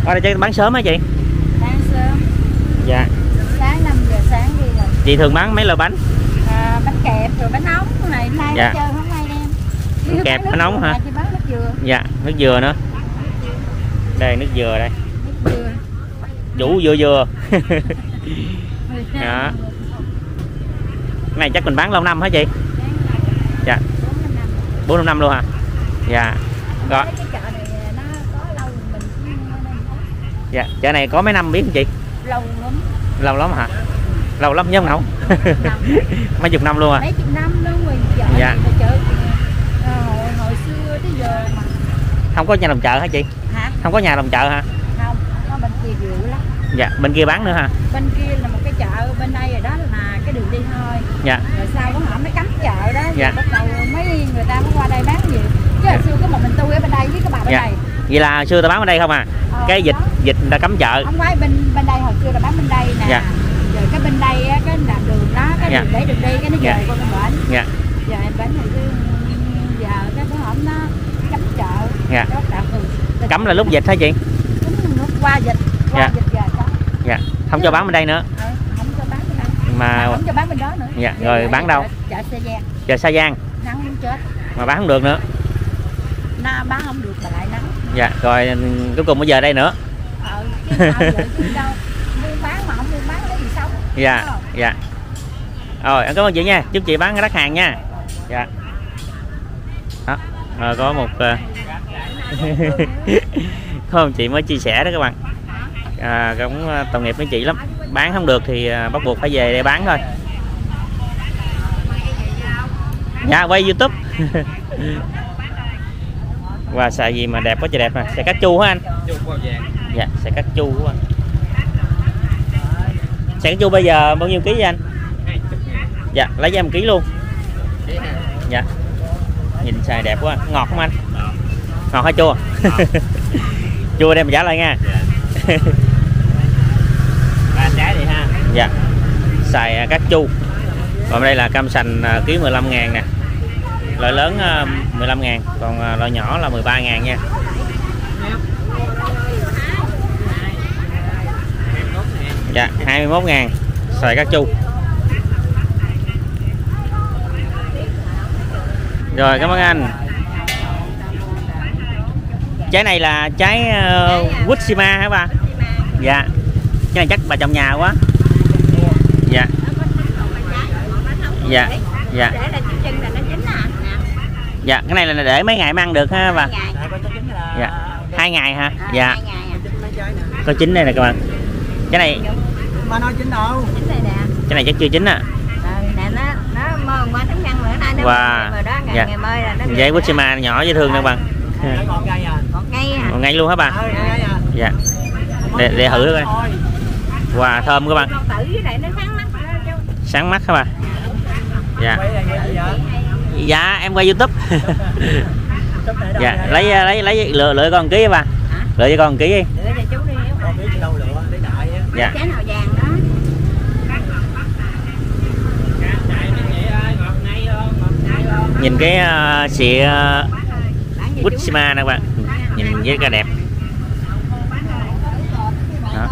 Speaker 1: Ở đây chị bán sớm hả chị?
Speaker 2: Sáng sớm.
Speaker 1: Dạ.
Speaker 2: Sáng 5 giờ sáng đi rồi.
Speaker 1: Chị thường bán mấy loại bánh?
Speaker 2: À, bánh kẹp rồi bánh nóng này nay
Speaker 1: Dạ.
Speaker 2: chơi không ai đem.
Speaker 1: Bánh kẹp, bánh nóng hả?
Speaker 2: chị bán nước dừa.
Speaker 1: Dạ nước dừa nữa. Đây nước dừa đây.
Speaker 2: Nước dừa.
Speaker 1: Chủ dừa dừa Dạ. cái này chắc mình bán lâu năm hả chị? Dạ. Bốn năm năm luôn hả? Dạ. Rồi. dạ chợ này có mấy năm biết không chị?
Speaker 2: Lâu lắm.
Speaker 1: Lâu lắm hả? Lâu lắm giống không? Mấy chục năm luôn à?
Speaker 2: Mấy chục năm luôn rồi chợ
Speaker 1: Dạ.
Speaker 2: chợ ờ, hồi hồi xưa tới giờ mà.
Speaker 1: Không có nhà đồng chợ hả chị?
Speaker 2: Hả?
Speaker 1: Không có nhà đồng chợ hả?
Speaker 2: Không có bên kia dữ lắm.
Speaker 1: Dạ bên kia bán nữa hả?
Speaker 2: Bên kia là một cái chợ bên đây rồi đó là cái đường đi thôi.
Speaker 1: Dạ.
Speaker 2: Rồi sau có họ mới cắm chợ đó
Speaker 1: Dạ.
Speaker 2: bắt đầu mấy người ta mới qua đây bán nhiều. Chứ hồi xưa có một mình tôi ở bên đây với cái bà bên
Speaker 1: Dạ.
Speaker 2: này.
Speaker 1: Vậy là xưa ta bán ở đây không à?
Speaker 2: Ờ,
Speaker 1: cái dịch
Speaker 2: đó.
Speaker 1: dịch người ta cấm chợ.
Speaker 2: Không phải bên bên đây hồi xưa là bán bên đây nè.
Speaker 1: Dạ.
Speaker 2: rồi cái bên đây á, cái là đường đó cái
Speaker 1: Dạ.
Speaker 2: đường để đường đi cái nó
Speaker 1: Dạ.
Speaker 2: về qua bên bển.
Speaker 1: Dạ.
Speaker 2: Giờ em bển thì cứ giờ cái bữa hổm nó cấm chợ.
Speaker 1: Dạ.
Speaker 2: đó
Speaker 1: cấm là lúc dịch hả chị?
Speaker 2: Cấm lúc qua dịch qua
Speaker 1: Dạ.
Speaker 2: dịch giờ cấm
Speaker 1: dạ. Không cho bán bên đây nữa.
Speaker 2: Ừ, không cho bán bên đây
Speaker 1: mà
Speaker 2: không cho bán bên đó nữa.
Speaker 1: Dạ, rồi bán đâu?
Speaker 2: chợ, chợ xe giang.
Speaker 1: Chờ xa giang.
Speaker 2: Nắng muốn chết.
Speaker 1: Mà bán không được nữa.
Speaker 2: Nó bán không được mà lại nắng.
Speaker 1: Dạ rồi cuối cùng bây giờ đây nữa.
Speaker 2: Ờ chứ đâu. Buôn bán mà không buôn bán lấy gì sống.
Speaker 1: Dạ
Speaker 2: không?
Speaker 1: dạ. Rồi em cảm ơn chị nha. Chúc chị bán đắt hàng nha. Dạ. Đó rồi có một ờ, có một chị mới chia sẻ đó các bạn. À, cũng ờ, tội nghiệp với chị lắm bán không được thì ờ, bắt buộc phải về để bán thôi. Dạ quay youtube. Và xài gì mà đẹp quá trời đẹp nè xài cá chu hả anh? Dạ xài cá chu của anh. Xài cá chu bây giờ bao nhiêu ký vậy anh? Dạ lấy cho em ký luôn. Dạ. Nhìn xài đẹp quá. Ngọt không anh? Ngọt. Hay chua? Chua đem trả lại nha ba trái đi ha dạ. Xài à, cá chu. Còn đây là cam sành à, ký 15 ngàn nè. Loại lớn à, 15 ngàn còn à, loại nhỏ là 13 ngàn nha. Dạ 21 ngàn xài cá chu. Rồi cảm ơn anh. Trái này là trái uh, Wutsima hả ba? Dạ. Cái này chắc bà trong nhà quá dạ dạ. Dạ.
Speaker 2: để là là nó à
Speaker 1: dạ cái này là để mấy ngày mới ăn được ha bà
Speaker 2: ngày.
Speaker 1: Dạ hai ngày hả?
Speaker 2: À,
Speaker 1: dạ.
Speaker 2: à.
Speaker 1: có chín đây nè các bạn. Cái này
Speaker 5: mà đâu?
Speaker 2: Chín đây nè.
Speaker 1: Cái này chắc chưa chín
Speaker 2: nó nó nó
Speaker 1: Wow.
Speaker 2: rồi đó ngày
Speaker 1: Dạ.
Speaker 2: ngày mới là nó
Speaker 1: giấy Bushima nhỏ dễ thương nè các bạn.
Speaker 5: Nó gai à.
Speaker 2: Còn cây à.
Speaker 1: Còn ngay luôn hả bà?
Speaker 5: Ờ gai à.
Speaker 1: Dạ. Để để thử coi. Wow thơm các bạn.
Speaker 2: Nó sáng mắt
Speaker 1: hả bà dạ. Dạ em quay youtube. Dạ lấy lấy lấy lựa lựa con ký bà. Lựa cho con ký đi.
Speaker 2: Để cho chú đi
Speaker 5: con biết đâu lựa để đại á.
Speaker 1: Dạ.
Speaker 2: Trái nào vàng đó?
Speaker 1: Nhìn cái uh, xịa uh. Bushima nè các bạn nhìn rất là đẹp. Đó.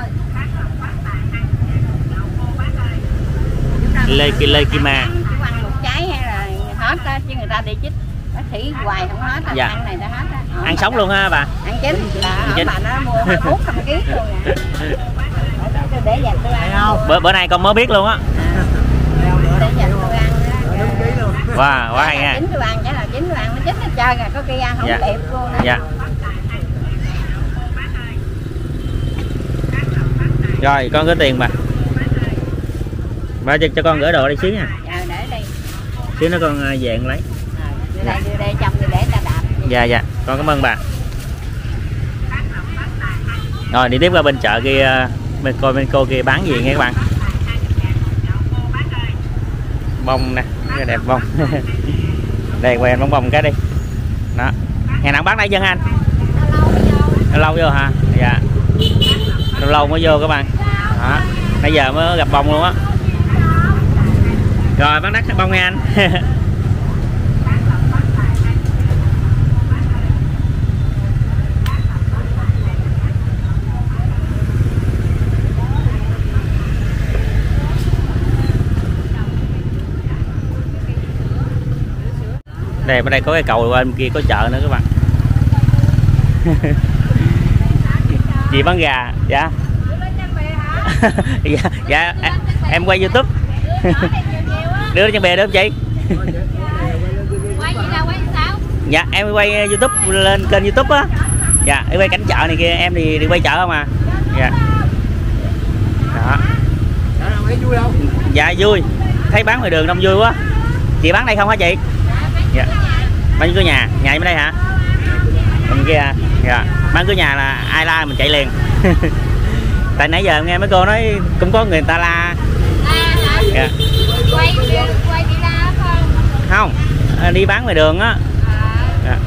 Speaker 1: Lê Lê Kima
Speaker 2: chú ăn một trái hay là hết á chứ người ta đi chích bác sĩ hoài không hết
Speaker 1: Dạ.
Speaker 2: ăn này đã hết á. Ờ,
Speaker 1: ăn sống luôn ha bà.
Speaker 2: Ăn chín. Là
Speaker 1: Ăn chín.
Speaker 2: bà nó mua hai thuốc không ký luôn nè. Để- để dành tôi
Speaker 5: thấy
Speaker 2: ăn
Speaker 5: không?
Speaker 1: Bữa bữa nay con mới biết luôn á.
Speaker 2: Để dành tôi ăn
Speaker 1: wow quá hay nha
Speaker 2: chín tôi ăn chả là chín tôi ăn. Nó chín hết trơn à có khi ăn không
Speaker 1: Dạ.
Speaker 2: kịp luôn đó
Speaker 1: dạ. Rồi con có tiền bà. Bà cho, cho con gửi đồ đi xíu nha.
Speaker 2: Dạ, để đây
Speaker 1: xíu nữa con uh, về con lấy.
Speaker 2: Ờ, đưa đây đưa đây, chồng thì để ta đạp.
Speaker 1: Dạ dạ. Con cảm ơn bà rồi, đi tiếp qua bên chợ kia ờ, bên coi bên cô kia bán gì nghe các bạn? Bông nè đẹp bông. Đây, quay anh bông bông cái đi. Đó. Ngày nào bán đây chân anh? Lâu lâu vô hả? Dạ. Lâu lâu mới vô các bạn. Đó. Bây giờ mới gặp bông luôn á. Rồi, bán đắt bông nghe anh. đây bên đây có cái cầu bên kia có chợ nữa các bạn. Chị bán gà dạ. Dạ, dạ em- em quay youtube. Đưa cho bè được không chị?
Speaker 2: Quay gì đâu quay sao?
Speaker 1: Dạ em quay youtube lên kênh youtube á. Dạ em quay cảnh chợ này kia em thì đi quay chợ không à? Dạ. Đó. Dạ vui. Thấy bán ngoài đường đông vui quá. Chị bán đây không hả chị bán cửa nhà. Nhà em ở đây hả? Bên kia. Dạ. Bán cửa nhà là ai la mình chạy liền. Tại nãy giờ em nghe mấy cô nói cũng có người ta la. Dạ.
Speaker 2: quay quay đi ra không
Speaker 1: không đi bán ngoài đường á. Dạ.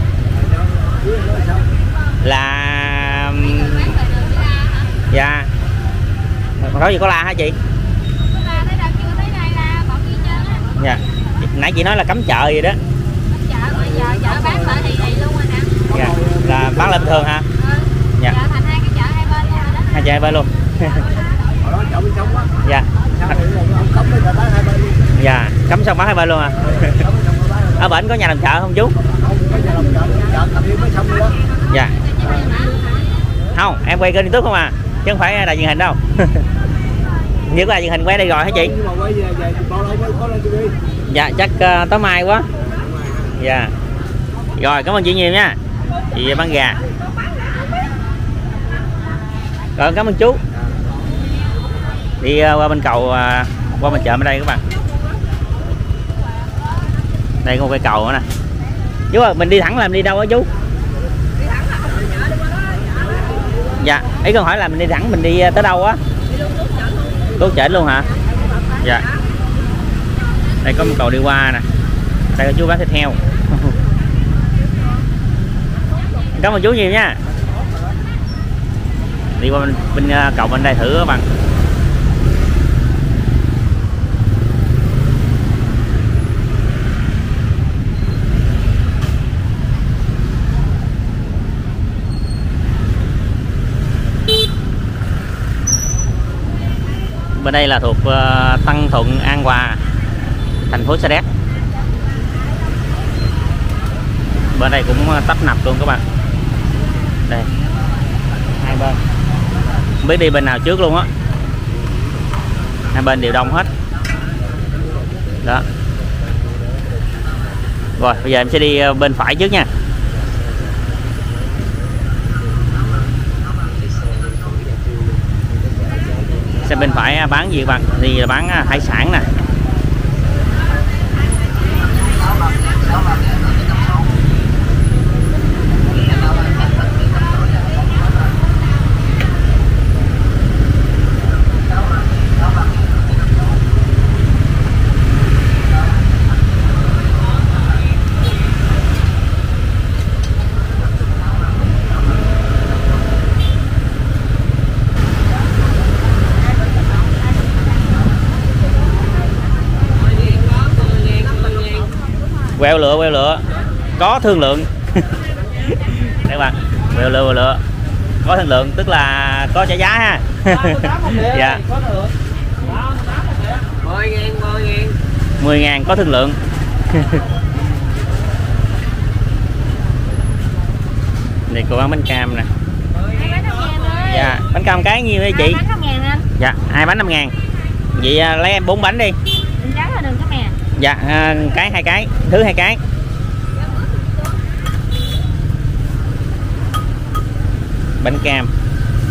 Speaker 1: là dạ. Có gì có la hả chị? Dạ. Nãy chị nói là cấm chợ gì đó dạ là bán lên thường hả? Dạ hai chợ hai bên luôn
Speaker 5: Hồi đó chợ bên sông á
Speaker 1: dạ
Speaker 5: Sao thì ông cấm với chợ bán hai bên luôn.
Speaker 1: Dạ. Cấm xong bán hai bên luôn à?
Speaker 5: Chợ bán hai bên
Speaker 1: ở bển có nhà làm chợ không chú?
Speaker 5: Không có nhà làm chợ Chợ cập đi mới xong luôn đó
Speaker 1: dạ. Không em quay kênh youtube không à? Chứ không phải đài truyền hình đâu. Như đài truyền hình quay đây rồi hả chị?
Speaker 5: Thì
Speaker 1: dạ chắc ờ, tối mai quá. Dạ rồi, cảm ơn chị nhiều nha. Chị bán gà. Rồi, cảm ơn chú. Đi ờ, qua bên cầu ờ, qua bên chợ bên đây các bạn. Đây có một cái cầu nữa nè. Chú ơi, mình đi thẳng là mình đi đâu á chú? Dạ ý con hỏi là mình đi thẳng mình đi ờ, tới đâu á? Tốt trển luôn hả? Dạ. Đây có một cầu đi qua nè. Đây có chú bán thịt heo. Cảm ơn chú nhiều nha. Đi qua bên, bên à, cầu bên đây thử các bạn. Bên đây là thuộc ờ, Tân Thuận An Hòa thành phố Sa Đéc. Bên đây cũng à, tấp nập luôn các bạn bên. Không biết đi bên nào trước luôn á. Hai bên đều đông hết. Đó. Rồi, bây giờ em sẽ đi ờ, bên phải trước nha. Xe bên phải à, bán gì bạn? Thì là bán à, hải sản nè quẹo lựa quẹo lựa có thương lượng. Đây bạn. Quẹo lựa quẹo lựa. Có thương lượng tức là có trả giá ha. Dạ.
Speaker 5: Mười ngàn mười ngàn.
Speaker 1: 10 ngàn có thương lượng. Này cô bán bánh cam nè.
Speaker 2: Năm
Speaker 1: dạ. Bánh cam cái nhiêu đây chị?
Speaker 2: Năm
Speaker 1: dạ hai bánh 5 ngàn. Vậy à, lấy em bốn bánh đi. Dạ à, cái hai cái. Thứ hai cái bánh cam.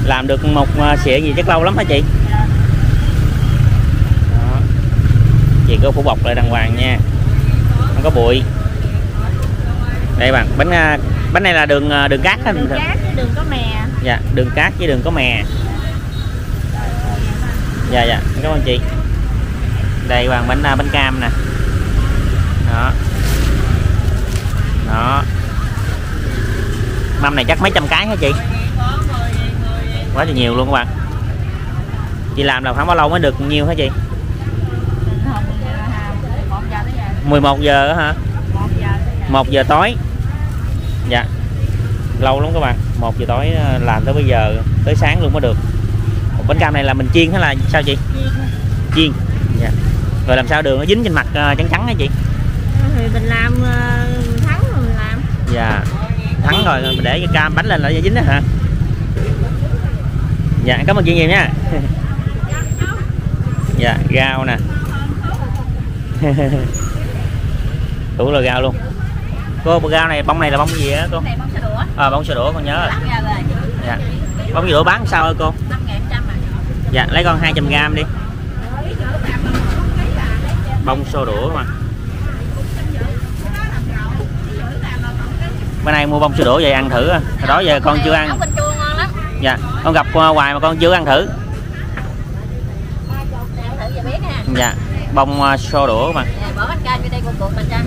Speaker 1: Làm được một à, xịa gì chắc lâu lắm hả chị? Đó. chị có phủ bọc lại đàng hoàng nha. Không có bụi. Đây bạn bánh à, bánh này là đường à, đường cát hả?
Speaker 2: Đừng cát đừng có mè.
Speaker 1: dạ đường cát với đường có mè. Dạ dạ cảm ơn chị. Đây bằng bánh à, bánh cam nè. Đó. Đó. Mâm này chắc mấy trăm cái hả chị quá là nhiều luôn các bạn. Chị làm là khoảng bao lâu mới được nhiều hả chị?
Speaker 2: Không, à, một giờ tới giờ.
Speaker 1: 11 giờ hả?
Speaker 2: Một giờ tới giờ.
Speaker 1: 1 giờ tối. Dạ. Lâu lắm các bạn. 1 giờ tối ờ, làm tới bây giờ tới sáng luôn mới được. Bánh cam này là mình chiên hay là sao chị? Chiên. Dạ. Rồi làm sao đường nó dính trên mặt ờ, trắng trắng hả chị?
Speaker 2: Thì mình làm ờ, mình thắng rồi mình làm.
Speaker 1: dạ. Thắng rồi mình để cái cam bánh lên là dính đó hả dạ cảm ơn chị nhiều nha. Dạ rau nè. Đủ là rau luôn. Cô rau này bông này là bông gì á cô?
Speaker 2: Này bông xe đũa.
Speaker 1: à, bông sữa đũa con nhớ rồi. Dạ. Bông sữa đũa bán sao hả cô?
Speaker 2: À.
Speaker 1: dạ lấy con 200 gram đi. Bông xô đũa mà. Bữa nay mua bông sữa đũa về ăn thử à. Hồi đó giờ con chưa ăn. Dạ con gặp hoài mà con chưa ăn thử dạ bông à, xô đũa mà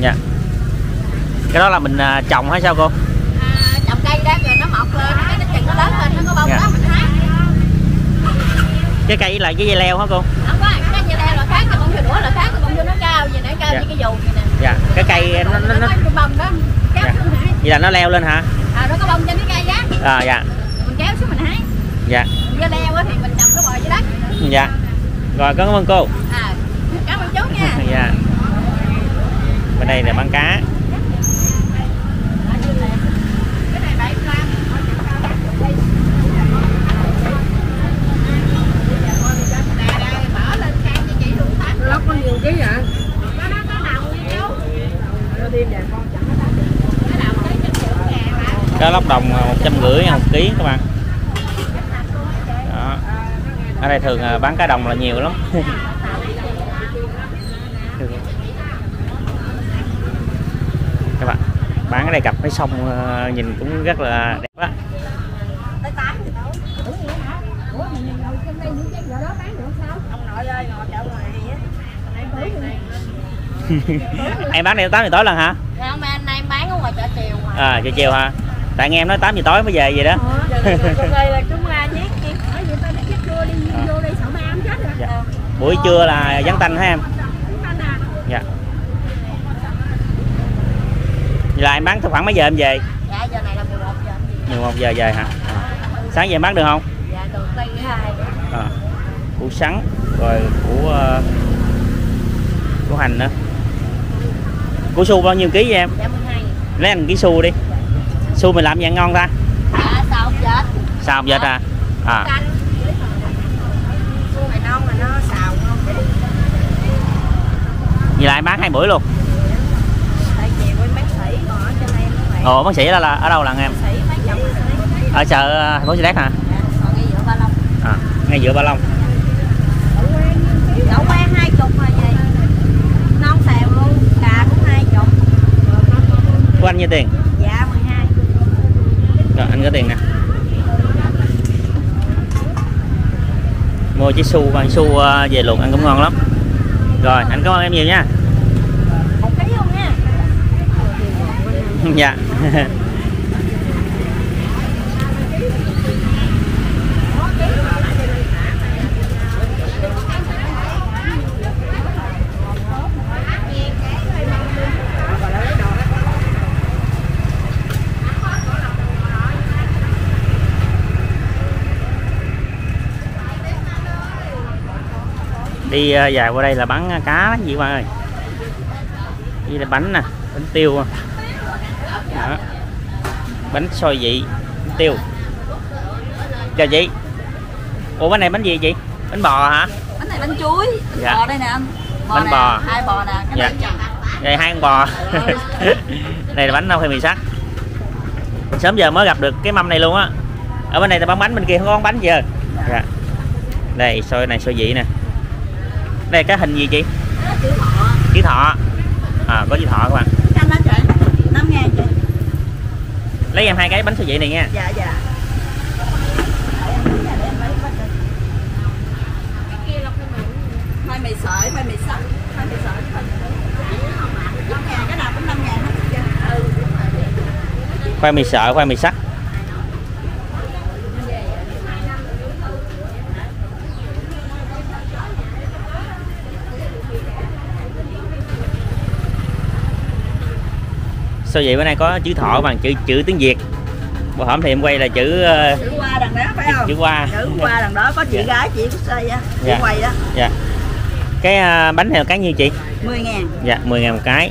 Speaker 2: Dạ,
Speaker 1: cái đó là mình à, trồng hay sao cô
Speaker 2: À, trồng cây đó rồi nó mọc lên, cái nó chừng nó lớn lên nó có bông
Speaker 1: Dạ.
Speaker 2: đó mình hái.
Speaker 1: cái cây là cái dây leo hả cô
Speaker 2: Không có, cái như leo là khác, cái bông xe đũa là khác, cái bông vô nó cao vậy nè, cao
Speaker 1: Dạ.
Speaker 2: như cái dù vậy nè.
Speaker 1: dạ cái cây nó nó, nó,
Speaker 2: nó bông đó, kéo
Speaker 1: Dạ. vậy là nó leo lên hả
Speaker 2: À, nó có bông trên cái cây đó,
Speaker 1: à dạ
Speaker 2: mình kéo xuống mình hái. Cái leo á thì mình trồng cái bò dưới đất.
Speaker 1: dạ. Rồi cảm ơn cô.
Speaker 2: À, cảm ơn chú nha.
Speaker 1: dạ. Bên đây là bán cá. Cá lóc đồng một trăm rưỡi một ký các bạn ở đây thường à, bán cá đồng là nhiều lắm các bạn bán ở đây cặp cái sông à, nhìn cũng rất là đẹp á
Speaker 2: tám bán chợ. Này này.
Speaker 1: em bán đây 8 giờ tối lần hả
Speaker 2: Không anh em bán ở ngoài chợ chiều mà.
Speaker 1: à chiều chiều hả tại nghe em nói 8 giờ tối mới về vậy đó
Speaker 2: Trong đây là chúng ra nhét đi. Ở vậy tao nói chết chưa đi vô đây sợ mai ăn chết rồi.
Speaker 1: Dạ. Buổi trưa là vắng tanh hả em dạ vậy là em bán khoảng mấy giờ em về
Speaker 2: Dạ giờ này là 11 giờ.
Speaker 1: 11 giờ về hả à. sáng giờ em bán được không
Speaker 2: Dạ từ tây hai.
Speaker 1: à. củ sắn rồi củ uh, củ hành nữa củ su bao nhiêu ký vậy em
Speaker 2: Dạ 12.
Speaker 1: lấy anh ký su đi su mình làm ăn ngon ta
Speaker 2: Dạ chết?
Speaker 1: sao không vậy ta à
Speaker 2: Canh. Su này non mà nó xào ngon.
Speaker 1: Vậy là em bán hai bữa luôn. Ồ bác sĩ là, là ở đâu là em? Ở chợ thành phố Sa Đéc hả?
Speaker 2: Long.
Speaker 1: À, ngay giữa Ba Long.
Speaker 2: Đậu quen hai chục mà vậy. Non xèo luôn cà cũng hai chục.
Speaker 1: Của anh nhiêu tiền?
Speaker 2: Dạ 12
Speaker 1: rồi anh có tiền nè. Mua chiếc su bằng su ờ, về luộc ăn cũng ngon lắm rồi anh cảm ơn em nhiều nha. Dạ đi ờ, dài qua đây là bắn cá đó chị Hoa ơi. Đây là bánh nè bánh tiêu đó. bánh xôi vị bánh tiêu. Chào chị. Ủa bánh này bánh gì chị? Bánh bò hả?
Speaker 2: Bánh này bánh chuối. Bánh
Speaker 1: Dạ.
Speaker 2: bò đây nè anh.
Speaker 1: Bánh
Speaker 2: nè,
Speaker 1: bò.
Speaker 2: hai bò nè cái
Speaker 1: Dạ.
Speaker 2: này
Speaker 1: đây hai con bò. Đây là bánh nâu hay mì sắt? Sớm giờ mới gặp được cái mâm này luôn á. Ở bên này ta bán bánh bên kia không có bán bánh gì dạ. đây xôi này xôi vị nè đây cái hình gì chị?
Speaker 2: Chữ họ
Speaker 1: chữ thọ. À có chữ thọ các bạn. Lấy em hai cái bánh xôi vị này nha.
Speaker 2: Dạ dạ. Khoai mì sợi khoai mì sắt khoai mì sợi khoai mì nào cũng năm ngàn hết chị ừ
Speaker 1: khoai mì sợ khoai mì sắt sao vậy? Bữa nay có chữ thọ bằng chữ chữ tiếng việt. Bữa hổm thì em quay là chữ ờ,
Speaker 2: chữ qua đằng đó phải không?
Speaker 1: chữ hoa
Speaker 2: chữ qua đằng đó có chị
Speaker 1: Dạ.
Speaker 2: gái chị xây á chị
Speaker 1: Dạ.
Speaker 2: quay đó.
Speaker 1: Dạ. Cái ờ, bánh này là cái nhiêu chị?
Speaker 2: 10 ngàn.
Speaker 1: Dạ 10 ngàn một cái.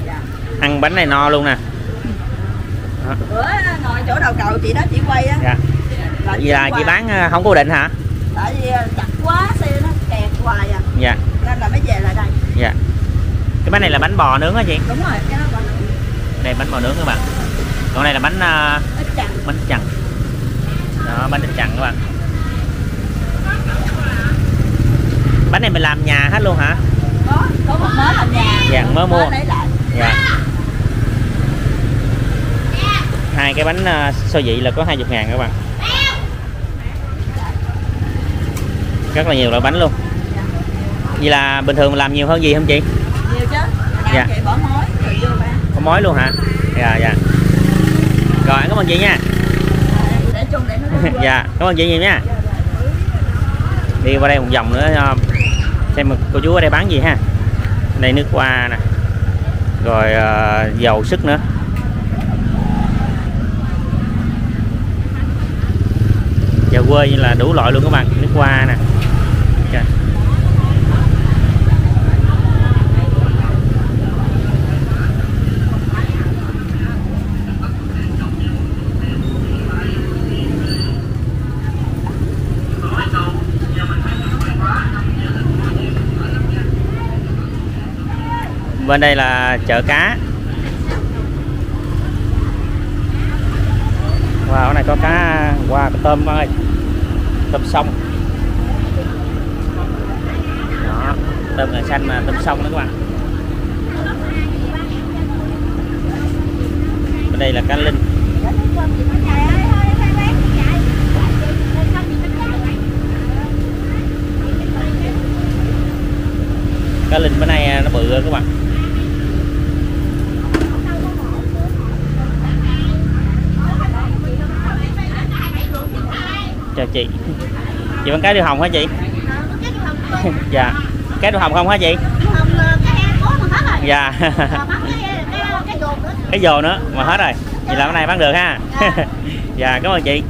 Speaker 1: Ăn bánh này no luôn nè.
Speaker 2: Bữa ngồi chỗ đầu cầu chị đó chị quay á.
Speaker 1: Dạ.
Speaker 2: Là
Speaker 1: vậy là
Speaker 2: qua.
Speaker 1: chị bán ờ, không cố định hả?
Speaker 2: Tại vì chặt quá xe nó kẹt hoài à.
Speaker 1: Dạ.
Speaker 2: Nên là mới về lại đây.
Speaker 1: Dạ. Cái bánh này là bánh bò nướng hả chị?
Speaker 2: Đúng rồi cái đó
Speaker 1: đây bánh bò nướng các bạn. Còn đây là bánh
Speaker 2: chặt
Speaker 1: bánh chằn đó bánh chằn các bạn. Bánh này mình làm nhà hết luôn hả?
Speaker 2: Có có một mớ làm nhà.
Speaker 1: Dạ, mới mua. dạ. Hai cái bánh uh, xôi vị là có 20 ngàn các bạn. Rất là nhiều loại bánh luôn. Vậy là bình thường làm nhiều hơn gì không chị
Speaker 2: nhiều chứ làm
Speaker 1: Dạ.
Speaker 2: chị bỏ mối rồi vô bán
Speaker 1: có mối luôn hả? Dạ dạ. Rồi cảm ơn chị nha. Dạ cảm ơn chị nhiều nha. Đi qua đây một vòng nữa ờ, xem mà cô chú ở đây bán gì ha. Đây nước hoa nè. Rồi uh, dầu sức nữa. Dầu quê như là đủ loại luôn các bạn nước hoa nè Trời bên đây là chợ cá. Wow, cái này có cá. Wow có tôm con ơi. Tôm sông. Đó, tôm ngà xanh mà tôm sông đó các bạn. Bên đây là cá linh. Cá linh bữa nay à, nó bự rồi các bạn. Chào chị. Chị bán cá điêu hồng hả chị? Dạ. Cá điêu hồng không hả chị? dạ. Cái dồ nữa. Mà hết rồi. Vậy là cái này bán được ha. Dạ. Cảm ơn chị.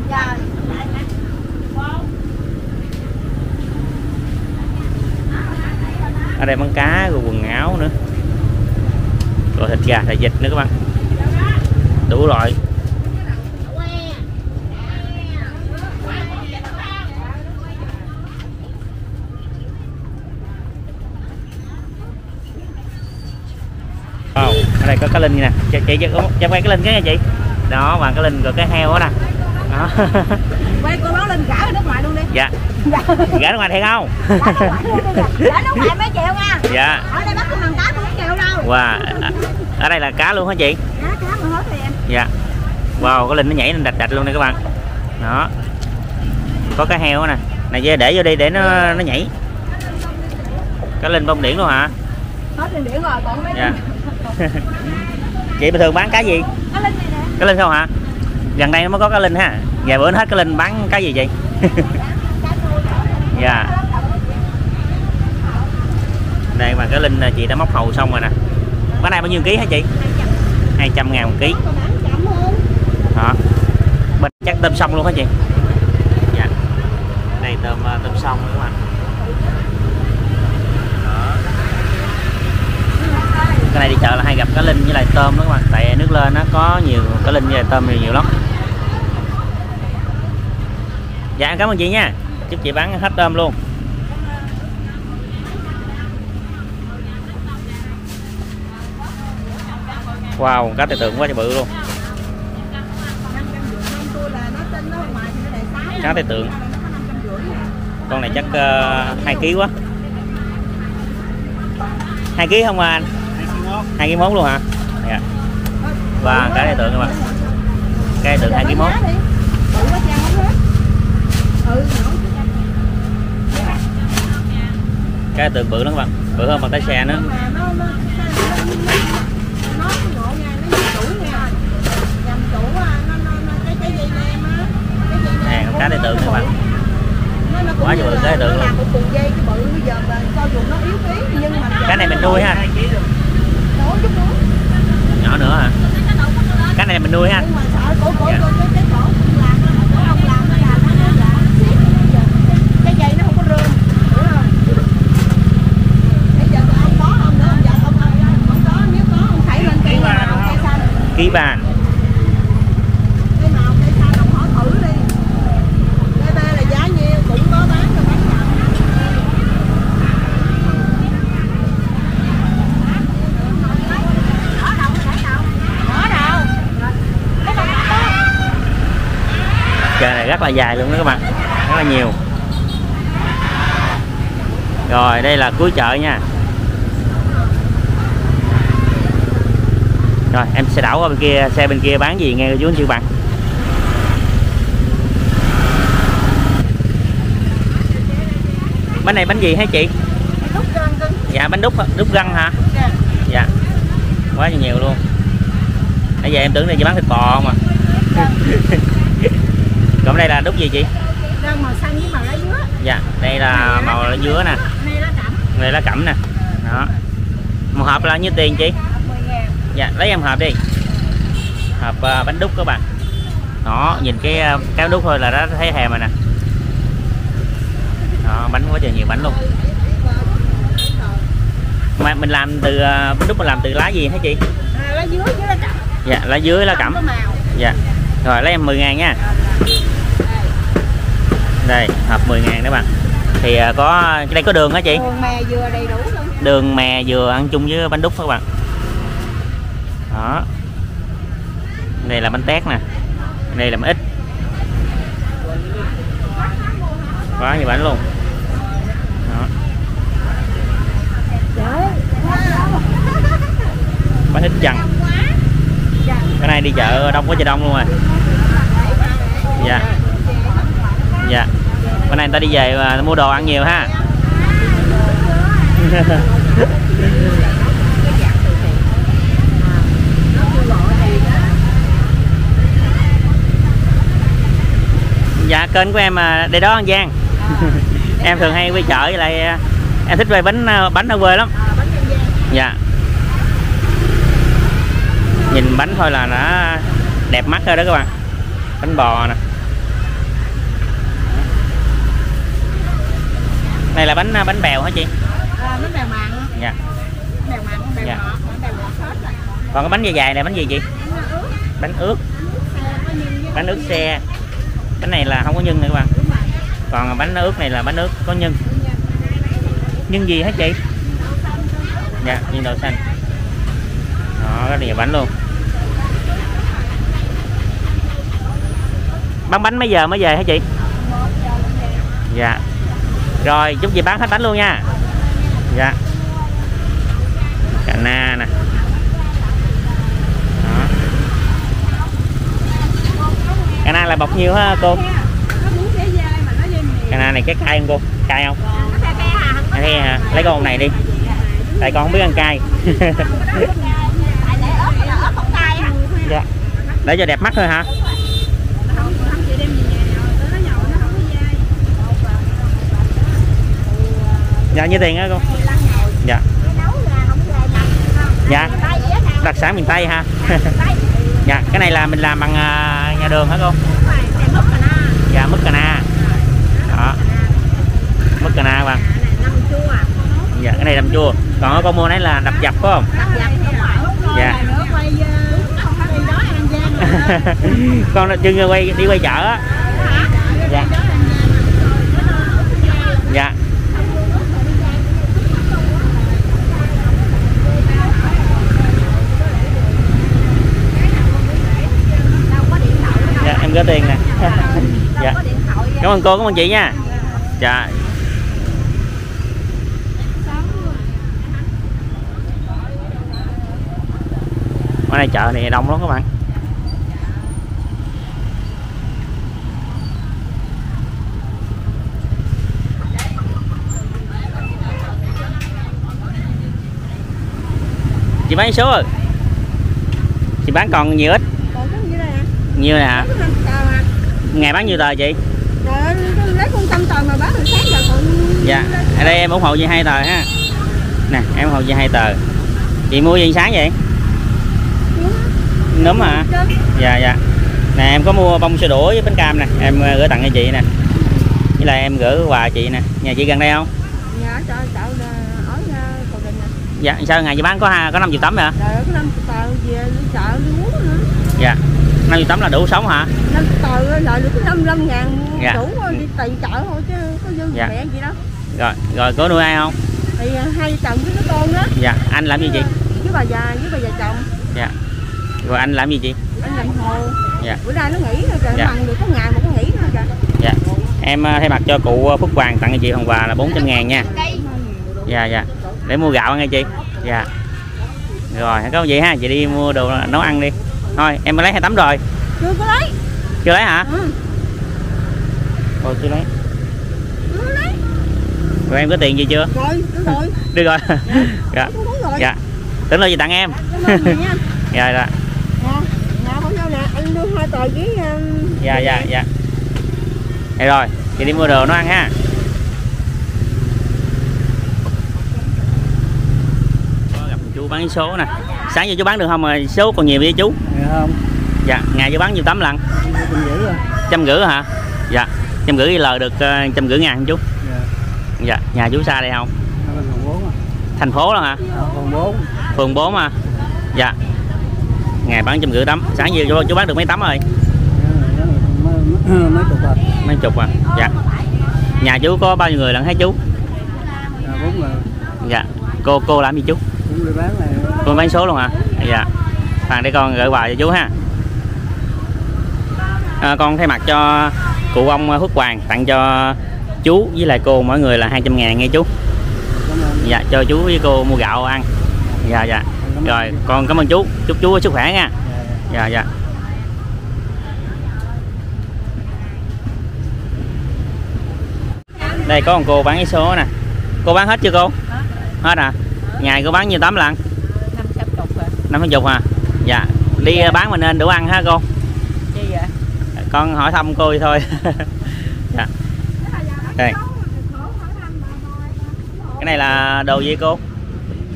Speaker 1: Ở đây bán cá rồi quần áo nữa. Rồi thịt gà thịt vịt nữa các bạn. Đủ loại ở đây có cá linh nè chị chị cho quay cái linh cái nha chị. Đó và cái linh rồi cái heo đó nè. Đó.
Speaker 2: Quay cô nói lên gã ở nước ngoài luôn đi.
Speaker 1: Dạ. Gã nước ngoài thiệt không?
Speaker 2: gã nước ngoài mấy triệu nha.
Speaker 1: Dạ.
Speaker 2: Ở đây bắt cái thằng cá cũng không triệu đâu.
Speaker 1: Wow ở đây là cá luôn hả chị?
Speaker 2: Cá cá mà hết tiền
Speaker 1: dạ. Wow cái linh nó nhảy lên đạch đạch luôn nè các bạn. Đó. Có cá heo nè. Này để vô đi để nó nó nhảy. Cá linh bông điển luôn hả?
Speaker 2: Hết điện rồi còn mấy
Speaker 1: dạ chị bình thường bán cá gì?
Speaker 2: Cá linh này nè.
Speaker 1: Cá linh không hả? Gần đây nó mới có cá linh ha. Vài bữa nó hết cá linh bán cái gì chị dạ. Đây mà cá linh chị đã móc hầu xong rồi nè. Bán này bao nhiêu ký hả chị? 200 ngàn một ký. Đó bên chắc tôm xong luôn hả chị? Dạ. Đây tôm ờ, tôm xong nữa các bạn đó cái này đi chợ là hay gặp cá linh với lại tôm đó các bạn. Tại nước lên nó có nhiều cá linh với lại tôm nhiều, nhiều lắm. Dạ cảm ơn chị nha. Chúc chị bán hết tôm luôn. Wow cá tài tượng quá trời bự luôn. Cá tài tượng con này chắc uh, 2 kg quá. Hai kg không à anh? Hai kg mốt luôn hả? Dạ. và cái này tượng các bạn cái tượng hai kg mốt. Cái tượng bự lắm các bạn. Bự hơn bằng tay xe nữa.
Speaker 2: Cái dây
Speaker 1: nè cá này tượng các bạn. Quá nhiều tượng luôn.
Speaker 2: cái
Speaker 1: này mình nuôi ha nhỏ nữa hả? Cái này mình nuôi ha. Dạ.
Speaker 2: cổ bàn cái cổ không làm cổ không làm nó làm nó nó giả cái dây nó không có rơm hiểu không bây giờ ông có không nữa ông giờ ông ông không có nếu có ông thảy lên cây nào cây xanh
Speaker 1: ký ba
Speaker 2: cây nào cây xanh ông hỏi thử đi cây bê là giá nhiêu cũng có bán rồi bán chậm ở đâu ở đâu ở đâu cái con đó
Speaker 1: trời này rất là dài luôn đó các bạn. Rất là nhiều. Rồi đây là cuối chợ nha. Rồi em sẽ đảo qua bên kia xe bên kia bán gì nghe chú anh chị bạn bánh này bánh gì hả chị?
Speaker 2: Đúc răng cưng
Speaker 1: dạ bánh đúc đúc răng hả?
Speaker 2: Dạ.
Speaker 1: dạ. Quá nhiều luôn. Nãy giờ em tưởng là chị bán thịt bò mà còn đây là đúc gì chị?
Speaker 2: Răng màu xanh với màu lá dứa.
Speaker 1: Dạ đây là màu lá dứa nè.
Speaker 2: Này lá cẩm.
Speaker 1: Đây lá cẩm nè. Đó. Một hộp là nhiêu tiền chị?
Speaker 2: 10 ngàn.
Speaker 1: Dạ lấy em hộp đi. Hộp à, bánh đúc các bạn. Đó nhìn cái à, cái đúc thôi là đã thấy thèm rồi nè. Đó bánh quá trời nhiều bánh luôn. Mà mình làm từ à, bánh đúc mình làm từ lá gì hả chị?
Speaker 2: À, lá dứa với lá cẩm.
Speaker 1: Dạ lá dứa lá cẩm dạ. Rồi lấy em 10 ngàn nha đây hộp 10 ngàn đó bạn. Thì à, có cái đây có đường hả chị?
Speaker 2: Đường mè dừa đầy đủ luôn.
Speaker 1: Đường mè vừa ăn chung với bánh đúc các bạn. Đó. Đây là bánh tét nè. Đây là bánh ít quá nhiều bánh luôn. Đó. bánh ít chằn cái này đi chợ đông quá trời đông luôn rồi. Dạ. Dạ bữa nay người ta đi về mà mua đồ ăn nhiều ha. Dạ kênh của em à, đây đó An Giang. Em thường hay quay chợ với lại à, em thích về bánh à, bánh ở quê lắm. Dạ. Nhìn bánh thôi là đã đẹp mắt rồi đó các bạn. Bánh bò nè này là bánh à, bánh bèo hả chị?
Speaker 2: À, bánh bèo mặn.
Speaker 1: Dạ.
Speaker 2: Bèo mặn bèo
Speaker 1: Dạ.
Speaker 2: ngọt bèo ngọt hết rồi.
Speaker 1: Còn cái bánh dài dài này bánh gì chị?
Speaker 2: Bánh ướt.
Speaker 1: Bánh ướt. Xe. Bánh này là không có nhân nữa các bạn. Còn bánh ướt này là bánh ướt có nhân. Nhân gì hả chị? Dạ nhân đậu xanh. Đó nhiều bánh luôn. Bán bánh mấy giờ mới về hả chị? Dạ rồi chúc chị bán hết bánh luôn nha. Dạ. Cà na nè. Cà na là bọc nhiêu hả cô? Cà na này cái cay không cô? Cay không? Cay hả? Lấy con này đi. Tại con không biết ăn cay. Dạ. Để cho đẹp mắt thôi hả dạ nhiêu tiền á cô. Dạ. Dạ. Đặc sản miền tây ha. Dạ cái này là mình làm bằng à, nhà đường hả cô? Dạ mứt cà na. Đó. Mứt cà na bạn dạ cái này làm chua. Còn con mua nãy là đập dập, phải không? Dạ. Con nó quay đi quay chợ á. Dạ dạ em có tiền nè. Dạ. Cảm ơn cô cảm ơn chị nha. Dạ. Ở đây chợ này đông lắm các bạn. Chị bán số rồi. Chị bán còn nhiều ít
Speaker 2: còn cái gì đây hả
Speaker 1: nhiêu nè? Hả
Speaker 2: năm à.
Speaker 1: Ngày bán nhiêu tờ chị?
Speaker 2: Trời lấy con trăm tờ mà bán sáng giờ còn
Speaker 1: dạ ở đây em ủng hộ chị hai tờ ha. Nè em ủng hộ chị hai tờ. Chị mua gì sáng vậy? Núm hả? Dạ dạ. Nè em có mua bông sữa đũa với bánh cam nè. Em ờ, gửi tặng cho chị nè. Với lại em gửi quà chị nè. Nhà chị gần đây không?
Speaker 2: Nhà chợ chợ ở ờ, cầu đình nè.
Speaker 1: Dạ sao ngày chị bán có có 50 tấm hả
Speaker 2: trời ơi có năm tờ về chợ
Speaker 1: dạ 50 tấm là đủ sống hả?
Speaker 2: Năm tờ lợi được có năm năm ngàn
Speaker 1: Dạ.
Speaker 2: đủ đi tùy chợ thôi chứ có dư
Speaker 1: Dạ.
Speaker 2: mẹ gì đâu.
Speaker 1: Rồi rồi có nuôi ai không?
Speaker 2: Thì ờ, hai chồng với đứa con đó
Speaker 1: dạ anh làm gì chị?
Speaker 2: Với bà già với bà già chồng.
Speaker 1: Dạ. Rồi anh làm gì chị?
Speaker 2: Anh làm hồ.
Speaker 1: Dạ.
Speaker 2: bữa nay nó nghỉ rồi trời
Speaker 1: Dạ.
Speaker 2: bằng được có ngày mà có nghỉ nữa kìa
Speaker 1: dạ. Em ờ, thay mặt cho cụ ờ, Phúc Hoàng tặng cho chị phần quà là 400 ngàn nha. Dạ dạ. Để mua gạo nghe chị. Dạ. Rồi có gì ha. Chị đi mua đồ nấu ăn đi thôi em mới lấy hai tấm rồi.
Speaker 2: Chưa có lấy.
Speaker 1: Chưa lấy hả?
Speaker 2: Ừ.
Speaker 1: Ồ chưa lấy. Rồi em có tiền gì chưa?
Speaker 2: Rồi được rồi.
Speaker 1: Được rồi. Dạ
Speaker 2: rồi.
Speaker 1: Dạ. Tính là gì tặng em?
Speaker 2: Mẹ nha.
Speaker 1: Dạ dạ.
Speaker 2: Không sao nè. Anh đưa hai tờ với
Speaker 1: dạ dạ dạ. Đây rồi chị đi mua đồ nấu ăn ha. Có gặp chú bán số nè. Sáng giờ chú bán được không mà số còn nhiều với chú
Speaker 3: không?
Speaker 1: Dạ ngày chú bán nhiêu tấm lần trăm rưỡi hả? Dạ trăm rưỡi lời được ờ, trăm rưỡi ngàn chú. Dạ. Nhà chú xa đây không?
Speaker 3: À.
Speaker 1: Thành phố là hả?
Speaker 3: Còn bốn.
Speaker 1: Phường 4 mà dạ. Ngày bán trăm rưỡi tấm. Sáng giờ chú, chú bán được mấy tấm rồi?
Speaker 3: Mấy chục à.
Speaker 1: Mấy chục à? Dạ. Nhà chú có bao nhiêu người lận hả chú?
Speaker 3: Bốn người.
Speaker 1: Dạ. Cô cô làm gì chú? Cô bán số luôn hả? Dạ Hoàng để con gửi quà cho chú ha. À, con thay mặt cho cụ ông Phước Hoàng tặng cho chú với lại cô mỗi người là 200 ngàn nghe chú. Dạ cho chú với cô mua gạo ăn. Dạ dạ. Rồi con cảm ơn chú. Chúc chú sức khỏe nha. Dạ dạ. Đây có một cô bán cái số nè. Cô bán hết chưa cô? Hết. À? Ngày cô bán nhiêu lận
Speaker 5: năm trăm chục rồi
Speaker 1: năm chục à dạ đi bán mình nên đủ ăn ha cô?
Speaker 5: Vậy?
Speaker 1: Con hỏi thăm cô vậy thôi. Dạ. Đây. Cái này là đồ gì cô?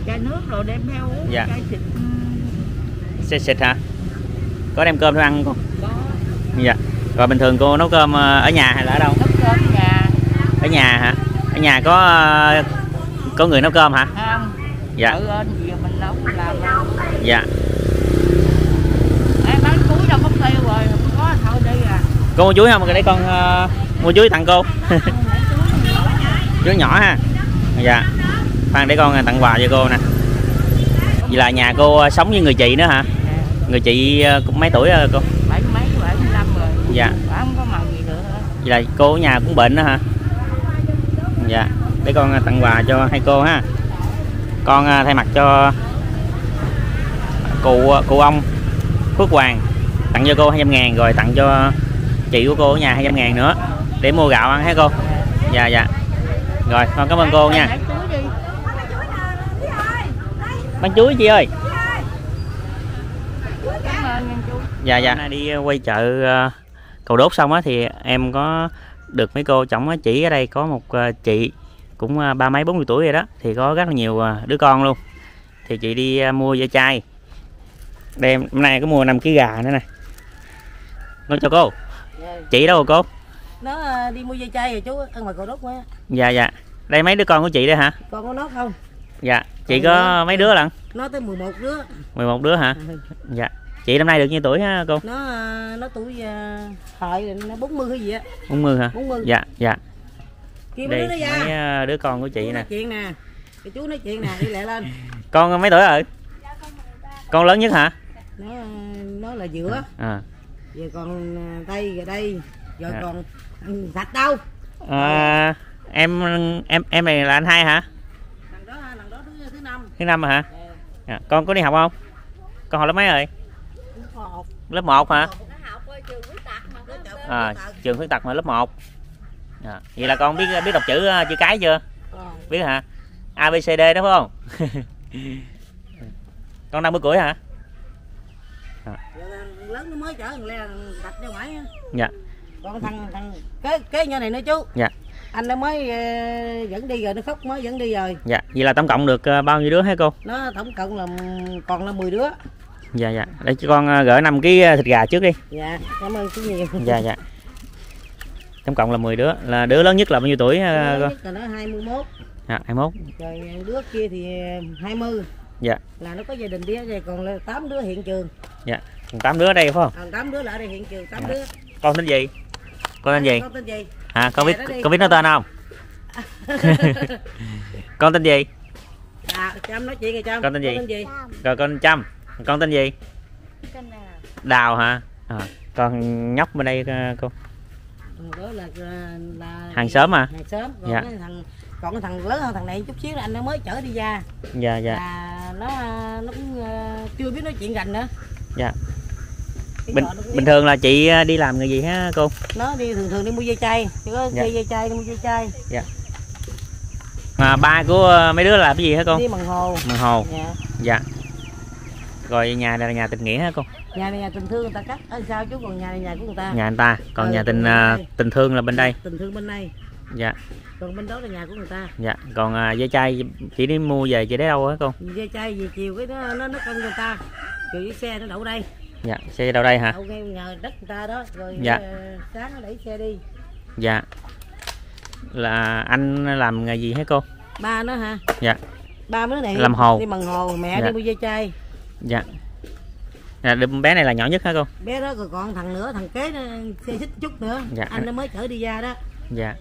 Speaker 5: Chai nước rồi đem theo uống
Speaker 1: Dạ.
Speaker 5: chai xịt.
Speaker 1: Xịt xịt hả? Có đem cơm theo ăn không?
Speaker 5: Có.
Speaker 1: Dạ. Rồi bình thường cô nấu cơm ờ, ở nhà hay là ở đâu?
Speaker 5: Nấu cơm nhà.
Speaker 1: Ở nhà hả? Ở nhà có ờ, có người nấu cơm hả?
Speaker 5: Không.
Speaker 1: Dạ.
Speaker 5: Ơn gì mình nấu làm
Speaker 1: dạ
Speaker 5: Ê, bán túi đâu mất tiêu rồi không có thôi đi à
Speaker 1: cô mua chuối không? Cái đấy con ờ, mua chuối tặng cô. Chuối nhỏ ha. Dạ. Khoan để con tặng quà cho cô nè. Vậy là nhà cô ờ, sống với người chị nữa hả? Người chị ờ, cũng mấy tuổi ờ, cô?
Speaker 4: Bảy mấy bảy mươi năm rồi.
Speaker 1: Dạ.
Speaker 4: Bà không có màu gì nữa
Speaker 1: vậy là cô ở nhà cũng bệnh nữa hả? Dạ. Để con ờ, tặng quà cho hai cô ha. Con ờ, thay mặt cho cụ ờ, cụ ông Phước Hoàng. Tặng cho cô 200 ngàn rồi tặng cho chị của cô ở nhà 200 ngàn nữa để mua gạo ăn hả cô? Dạ dạ. Rồi con cảm ơn cô nha. Bánh chuối chị ơi.
Speaker 4: Cảm ơn nha chú
Speaker 1: dạ dạ. Nay đi quay chợ ờ, cầu đốt xong á thì em có được mấy cô chồng á chỉ ở đây có một ờ, chị cũng ờ, ba mấy bốn mươi tuổi rồi đó thì có rất là nhiều ờ, đứa con luôn. Thì chị đi ờ, mua da chai. Đây hôm nay có mua 5 kg gà nữa nè. Con chào cô chị đâu rồi cô?
Speaker 6: Nó ờ, đi mua dây chay rồi chú ăn ngoài cầu đốt quá.
Speaker 1: Dạ dạ. Đây mấy đứa con của chị đây hả?
Speaker 6: Còn có nó không.
Speaker 1: Dạ. Chị
Speaker 6: Còn
Speaker 1: có
Speaker 6: nữa.
Speaker 1: mấy đứa lận?
Speaker 6: Nó tới 11 đứa.
Speaker 1: 11 đứa hả?
Speaker 6: Ừ.
Speaker 1: dạ. Chị năm nay được nhiêu tuổi hả cô?
Speaker 6: Nó ờ, nó tuổi ờ, thời nó 40 hay gì á.
Speaker 1: 40 hả?
Speaker 6: 40
Speaker 1: dạ dạ.
Speaker 6: Kia mấy
Speaker 1: đây
Speaker 6: đứa nó ra.
Speaker 1: mấy đứa con của chị
Speaker 6: chú
Speaker 1: nè.
Speaker 6: nói chuyện nè. Cái chú nói chuyện nè đi lẹ lên.
Speaker 1: Con mấy tuổi rồi? Con lớn nhất hả?
Speaker 6: Nó nó là giữa.
Speaker 1: À,
Speaker 6: giờ còn ờ, đây rồi đây rồi
Speaker 1: Dạ.
Speaker 6: còn thạch đâu
Speaker 1: à em em em này là anh hai hả?
Speaker 6: Thằng đó thằng đó thứ thứ năm.
Speaker 1: Thứ năm hả? À, con có đi học không? Con học lớp mấy rồi? Lớp 1 hả? À, trường khuyết tật mà lớp 1 à, vậy là con biết biết đọc chữ ờ, chữ cái chưa? Biết hả? A b c d đó phải không? Con 50 tuổi hả
Speaker 6: lớn nó mới chở thằng le đặt ra ngoài
Speaker 1: dạ.
Speaker 6: Còn thằng thằng kế kế nhỏ này nữa chú.
Speaker 1: Dạ.
Speaker 6: Anh nó mới ờ, dẫn đi rồi nó khóc mới dẫn đi rồi.
Speaker 1: Dạ vậy là tổng cộng được ờ, bao nhiêu đứa hả cô?
Speaker 6: Nó tổng cộng là còn là 10 đứa.
Speaker 1: Dạ dạ. Để cho con ờ, gửi 5 kg thịt gà trước đi.
Speaker 6: Dạ cảm ơn chú nhiều.
Speaker 1: Dạ dạ. Tổng cộng là 10 đứa. Là đứa lớn nhất là bao nhiêu tuổi ờ,
Speaker 6: Đứa
Speaker 1: cô?
Speaker 6: nhất là nó 21
Speaker 1: dạ 21
Speaker 6: rồi đứa kia thì 20
Speaker 1: dạ.
Speaker 6: Là nó có gia đình đi đây còn là 8 đứa hiện trường.
Speaker 1: Dạ 8 đứa ở đây phải không?
Speaker 6: Còn 8 đứa là ở đây hiện trường 8
Speaker 1: Dạ.
Speaker 6: đứa.
Speaker 1: Con tên gì? Con tên gì?
Speaker 6: con tên gì?
Speaker 1: À con biết
Speaker 6: Dạ,
Speaker 1: con biết nó tên không? Con tên gì?
Speaker 6: À chăm nói chuyện rồi chăm
Speaker 1: Con tên gì?
Speaker 6: tên gì?
Speaker 1: Rồi con Trâm. Con tên gì? Đào hả? À, con nhóc bên đây ờ, cô.
Speaker 6: Thằng đó là là, là
Speaker 1: hàng xóm à?
Speaker 6: Hàng xóm. Còn
Speaker 1: Dạ.
Speaker 6: cái thằng còn cái thằng lớn hơn thằng này chút xíu là anh nó mới chở đi ra.
Speaker 1: Dạ dạ.
Speaker 6: Là nó nó cũng ờ, chưa biết nói chuyện gành nữa.
Speaker 1: Dạ bình bình thường là chị ờ, đi làm người gì hả cô?
Speaker 6: Nó đi thường thường đi mua dây chai. Chỉ có
Speaker 1: Dạ.
Speaker 6: dây dây chai đi mua dây chai.
Speaker 1: Mà ba của ờ, mấy đứa làm cái gì hả cô?
Speaker 6: Đi bằng hồ.
Speaker 1: Màn hồ.
Speaker 6: Dạ.
Speaker 1: Dạ. Rồi nhà này là nhà tình nghĩa hả cô?
Speaker 6: Nhà này nhà tình thương người ta cắt. Ở sao chú còn nhà này nhà của người ta?
Speaker 1: Nhà anh ta. Còn
Speaker 6: Ừ,
Speaker 1: nhà tình
Speaker 6: đây.
Speaker 1: tình thương là bên đây.
Speaker 6: Tình thương bên đây.
Speaker 1: Dạ.
Speaker 6: Còn bên đó là nhà của người ta.
Speaker 1: Dạ. Còn à, dây chai chị đi mua về chị để đâu hả cô?
Speaker 6: Dây chai về chiều cái nó nó nó cân người ta. Chiều với xe nó đậu đây
Speaker 1: dạ xe đâu đây hả?
Speaker 6: Đậu ngay đất người ta đó rồi
Speaker 1: Dạ.
Speaker 6: ờ, sáng nó đẩy xe đi.
Speaker 1: Dạ. Là anh làm nghề gì hả cô?
Speaker 6: Ba nó hả?
Speaker 1: Dạ.
Speaker 6: Ba đứa này
Speaker 1: Làm hồ.
Speaker 6: đi bằng hồ mẹ
Speaker 1: Dạ.
Speaker 6: đi mua dây chai.
Speaker 1: Dạ. Là đứa bé này là nhỏ nhất hả cô?
Speaker 6: Bé đó rồi còn thằng nữa thằng kế nó xe xích chút nữa.
Speaker 1: Dạ.
Speaker 6: anh nó mới chở đi ra đó.
Speaker 1: Dạ.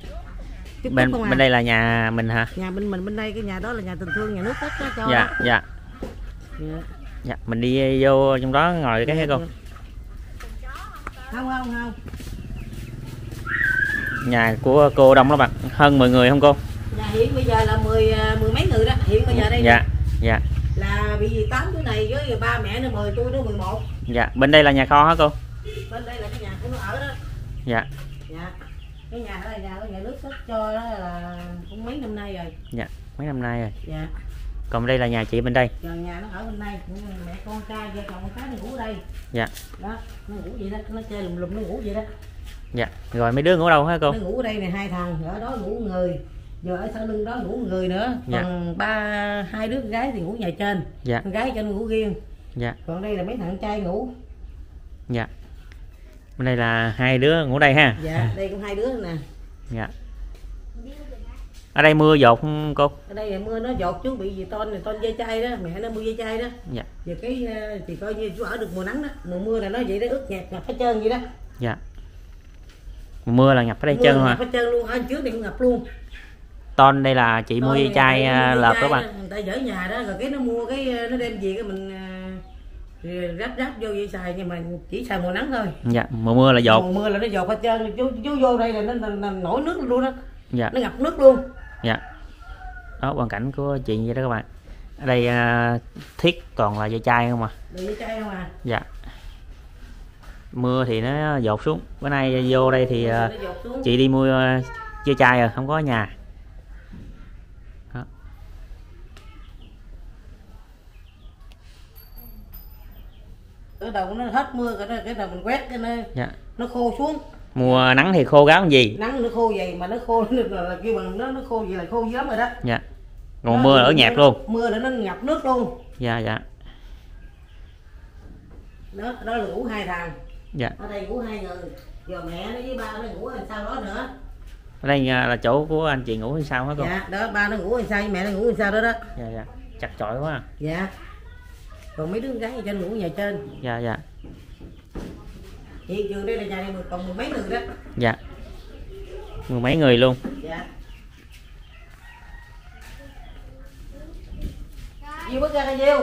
Speaker 6: Chút
Speaker 1: bên
Speaker 6: chút à.
Speaker 1: bên đây là nhà mình hả?
Speaker 6: Nhà bên mình bên đây cái nhà đó là nhà tình thương nhà nước hết đó cho
Speaker 1: dạ dạ.
Speaker 6: Dạ.
Speaker 1: Dạ mình đi vô trong đó ngồi cái hả cô
Speaker 6: không không không.
Speaker 1: Nhà của cô đông lắm bạn hơn 10 người không cô?
Speaker 6: Nhà hiện bây giờ là mười à, mười mấy người đó hiện bây giờ đây nè,
Speaker 1: dạ dạ.
Speaker 6: Là bị gì tám đứa này với ba mẹ nó mười tôi nó 11
Speaker 1: dạ bên đây là nhà kho hả cô?
Speaker 6: Bên đây là cái nhà của nó ở đó.
Speaker 1: Dạ.
Speaker 6: Dạ cái nhà ở đây nhà của nhà nước hết cho đó là cũng mấy năm nay rồi.
Speaker 1: Dạ mấy năm nay rồi.
Speaker 6: Dạ
Speaker 1: còn đây là nhà chị bên đây.
Speaker 6: Giờ nhà nó ở bên đây mẹ con trai vợ chồng con cái nó ngủ ở đây.
Speaker 1: Dạ.
Speaker 6: Đó nó ngủ vậy đó nó chơi lùm lùm nó ngủ vậy đó.
Speaker 1: Dạ. Rồi mấy đứa ngủ đâu hả cô?
Speaker 6: Nó ngủ ở đây này hai thằng ở đó ngủ người giờ ở sau lưng đó ngủ người nữa.
Speaker 1: Dạ.
Speaker 6: còn ba hai đứa gái thì ngủ nhà trên.
Speaker 1: Dạ.
Speaker 6: Con gái trên ngủ riêng.
Speaker 1: Dạ.
Speaker 6: Còn đây là mấy thằng trai ngủ.
Speaker 1: Dạ. Bên đây là hai đứa ngủ đây ha.
Speaker 6: Dạ đây cũng hai đứa nè.
Speaker 1: Dạ ở đây mưa dột không cô?
Speaker 6: Ở đây là mưa nó dột chú bị gì ton này ton dây chai đó mẹ nó mua dây chai đó.
Speaker 1: Dạ.
Speaker 6: Giờ cái ờ, thì coi như chú ở được mùa nắng đó mùa mưa là nó vậy đó ướt nhạt ngập hết trơn vậy đó.
Speaker 1: Dạ. Mưa là ngập ở đây
Speaker 6: mưa
Speaker 1: chân mà
Speaker 6: ngập hết trơn luôn ở trước cũng ngập luôn.
Speaker 1: Ton đây là chị mua dây chai à, lợp các bạn
Speaker 6: người ta dở nhà đó rồi cái nó mua cái nó đem về cái mình ráp ráp vô vậy xài nhưng mà chỉ xài mùa nắng thôi.
Speaker 1: Dạ mùa mưa là dột.
Speaker 6: Mùa mưa là nó dột hết trơn chú, chú vô đây là nó, nó, nó nổi nước luôn đó
Speaker 1: dạ.
Speaker 6: Nó ngập nước luôn
Speaker 1: dạ. Đó hoàn cảnh của chị vậy đó các bạn. Ở đây à, thiết toàn là dây chai không à?
Speaker 6: Chai không à?
Speaker 1: Dạ. Mưa thì nó dột xuống. Bữa nay vô đây thì
Speaker 6: xuống.
Speaker 1: chị đi mua à, dây chai rồi không có nhà. Đó.
Speaker 6: cái đầu nó hết mưa cái đầu mình quét cái nó
Speaker 1: dạ.
Speaker 6: nó khô xuống
Speaker 1: mùa nắng thì khô ráo làm gì?
Speaker 6: Nắng nó khô vậy mà nó khô là, là kêu bằng nó nó khô vậy là khô lắm rồi đó.
Speaker 1: Dạ. Còn mưa là ở nhẹp luôn.
Speaker 6: mưa là nó ngập nước luôn.
Speaker 1: Dạ dạ.
Speaker 6: Đó đó là ngủ hai thằng.
Speaker 1: Dạ.
Speaker 6: Ở đây ngủ hai người giờ mẹ nó với ba nó ngủ làm sao đó nữa.
Speaker 1: Ở đây à, là chỗ của anh chị ngủ hay sao hả con
Speaker 6: dạ đó ba nó ngủ làm sao với mẹ nó ngủ làm sao đó đó.
Speaker 1: Dạ dạ. Chặt chội quá à.
Speaker 6: dạ. Còn mấy đứa con gái ở trên ngủ nhà trên.
Speaker 1: Dạ dạ
Speaker 6: hiện trường đây là nhà này còn mười mấy người đó.
Speaker 1: Dạ. Mười mấy người luôn.
Speaker 6: Dạ. Diêu bước ra đây Diêu.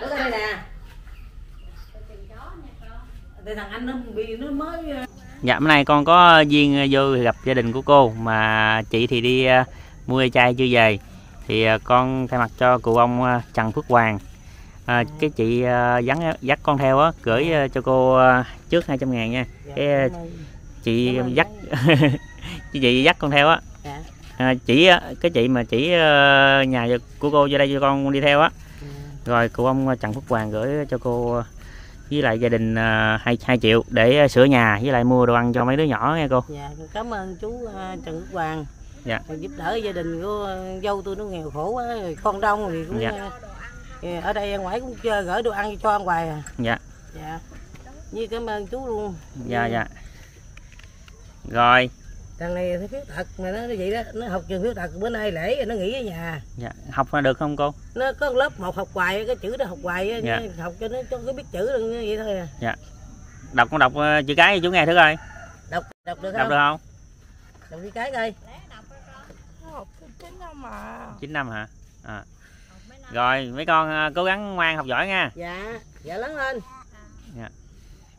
Speaker 6: Bước ra đây nè. Đây thằng anh nó bị nó mới ờ,
Speaker 1: dạ bữa nay con có duyên vô gặp gia đình của cô mà chị thì đi à, mua chai chưa về. Thì con thay mặt cho cụ ông Trần Phước Hoàng à, cái chị à, dắt dắt con theo á gửi à, cho cô à, trước 200 ngàn nha.
Speaker 6: Dạ,
Speaker 1: cái à, chị dắt chị chị dắt con theo á.
Speaker 6: Dạ.
Speaker 1: à, chỉ á, cái chị mà chỉ nhà của cô vô đây cho con đi theo á. Rồi cụ ông Trần Phúc Hoàng gửi cho cô với lại gia đình hai hai triệu để sửa nhà với lại mua đồ ăn cho mấy đứa nhỏ nghe cô.
Speaker 6: Dạ, cảm ơn chú Trần Quốc Hoàng.
Speaker 1: Dạ.
Speaker 6: giúp đỡ gia đình của dâu tôi nó nghèo khổ quá rồi con đông thì cũng
Speaker 1: Dạ.
Speaker 6: Ờ, ờ, ở đây ngoài cũng chơi gửi đồ ăn cho ăn hoài à.
Speaker 1: Dạ.
Speaker 6: Dạ. Như cảm ơn chú luôn.
Speaker 1: Dạ dạ. Rồi.
Speaker 6: Thằng này nó phiếu thật mà nó vậy đó nó học trường phiếu thật bữa nay lễ rồi nó nghỉ ở nhà.
Speaker 1: Dạ học được không cô?
Speaker 6: Nó có lớp một học hoài cái chữ đó học hoài á,
Speaker 1: Dạ.
Speaker 6: học cho nó cho cái biết chữ được vậy thôi à.
Speaker 1: Đọc con đọc ờ, chữ cái cho chú nghe thử coi.
Speaker 6: Đọc đọc được
Speaker 1: đọc
Speaker 6: không?
Speaker 1: được không?
Speaker 6: Đọc chữ cái coi.
Speaker 7: Học chính không mà.
Speaker 1: Chín năm hả? À. rồi mấy con ờ, cố gắng ngoan học giỏi nha.
Speaker 6: Dạ dạ lớn lên.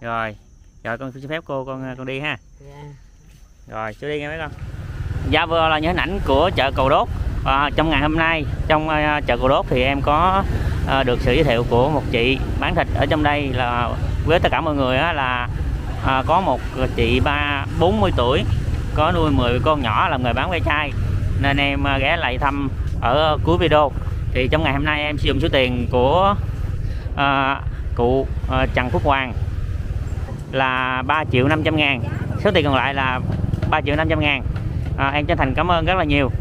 Speaker 1: Rồi rồi con xin phép cô con ờ, con đi ha.
Speaker 6: Dạ.
Speaker 1: Rồi chú đi nghe mấy con. Dạ vừa là những hình ảnh của chợ cầu đốt. À, trong ngày hôm nay trong à, chợ cầu đốt thì em có à, được sự giới thiệu của một chị bán thịt ở trong đây là với tất cả mọi người á, là à, có một chị ba 40 tuổi có nuôi 10 con nhỏ làm nghề bán ve chai. Nên em à, ghé lại thăm ở cuối video thì trong ngày hôm nay em sử dụng số tiền của à, cụ à, Trần Phúc Hoàng là 3 triệu 500 ngàn. Số tiền còn lại là 3 triệu 500 ngàn. À, em chân thành cảm ơn rất là nhiều.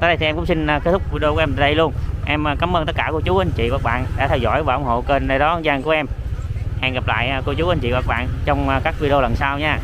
Speaker 1: Tới đây thì em cũng xin kết thúc video của em tại đây luôn. Em cảm ơn tất cả cô chú anh chị và các bạn đã theo dõi và ủng hộ kênh này đó Giang của em. Hẹn gặp lại cô chú anh chị và các bạn trong các video lần sau nha.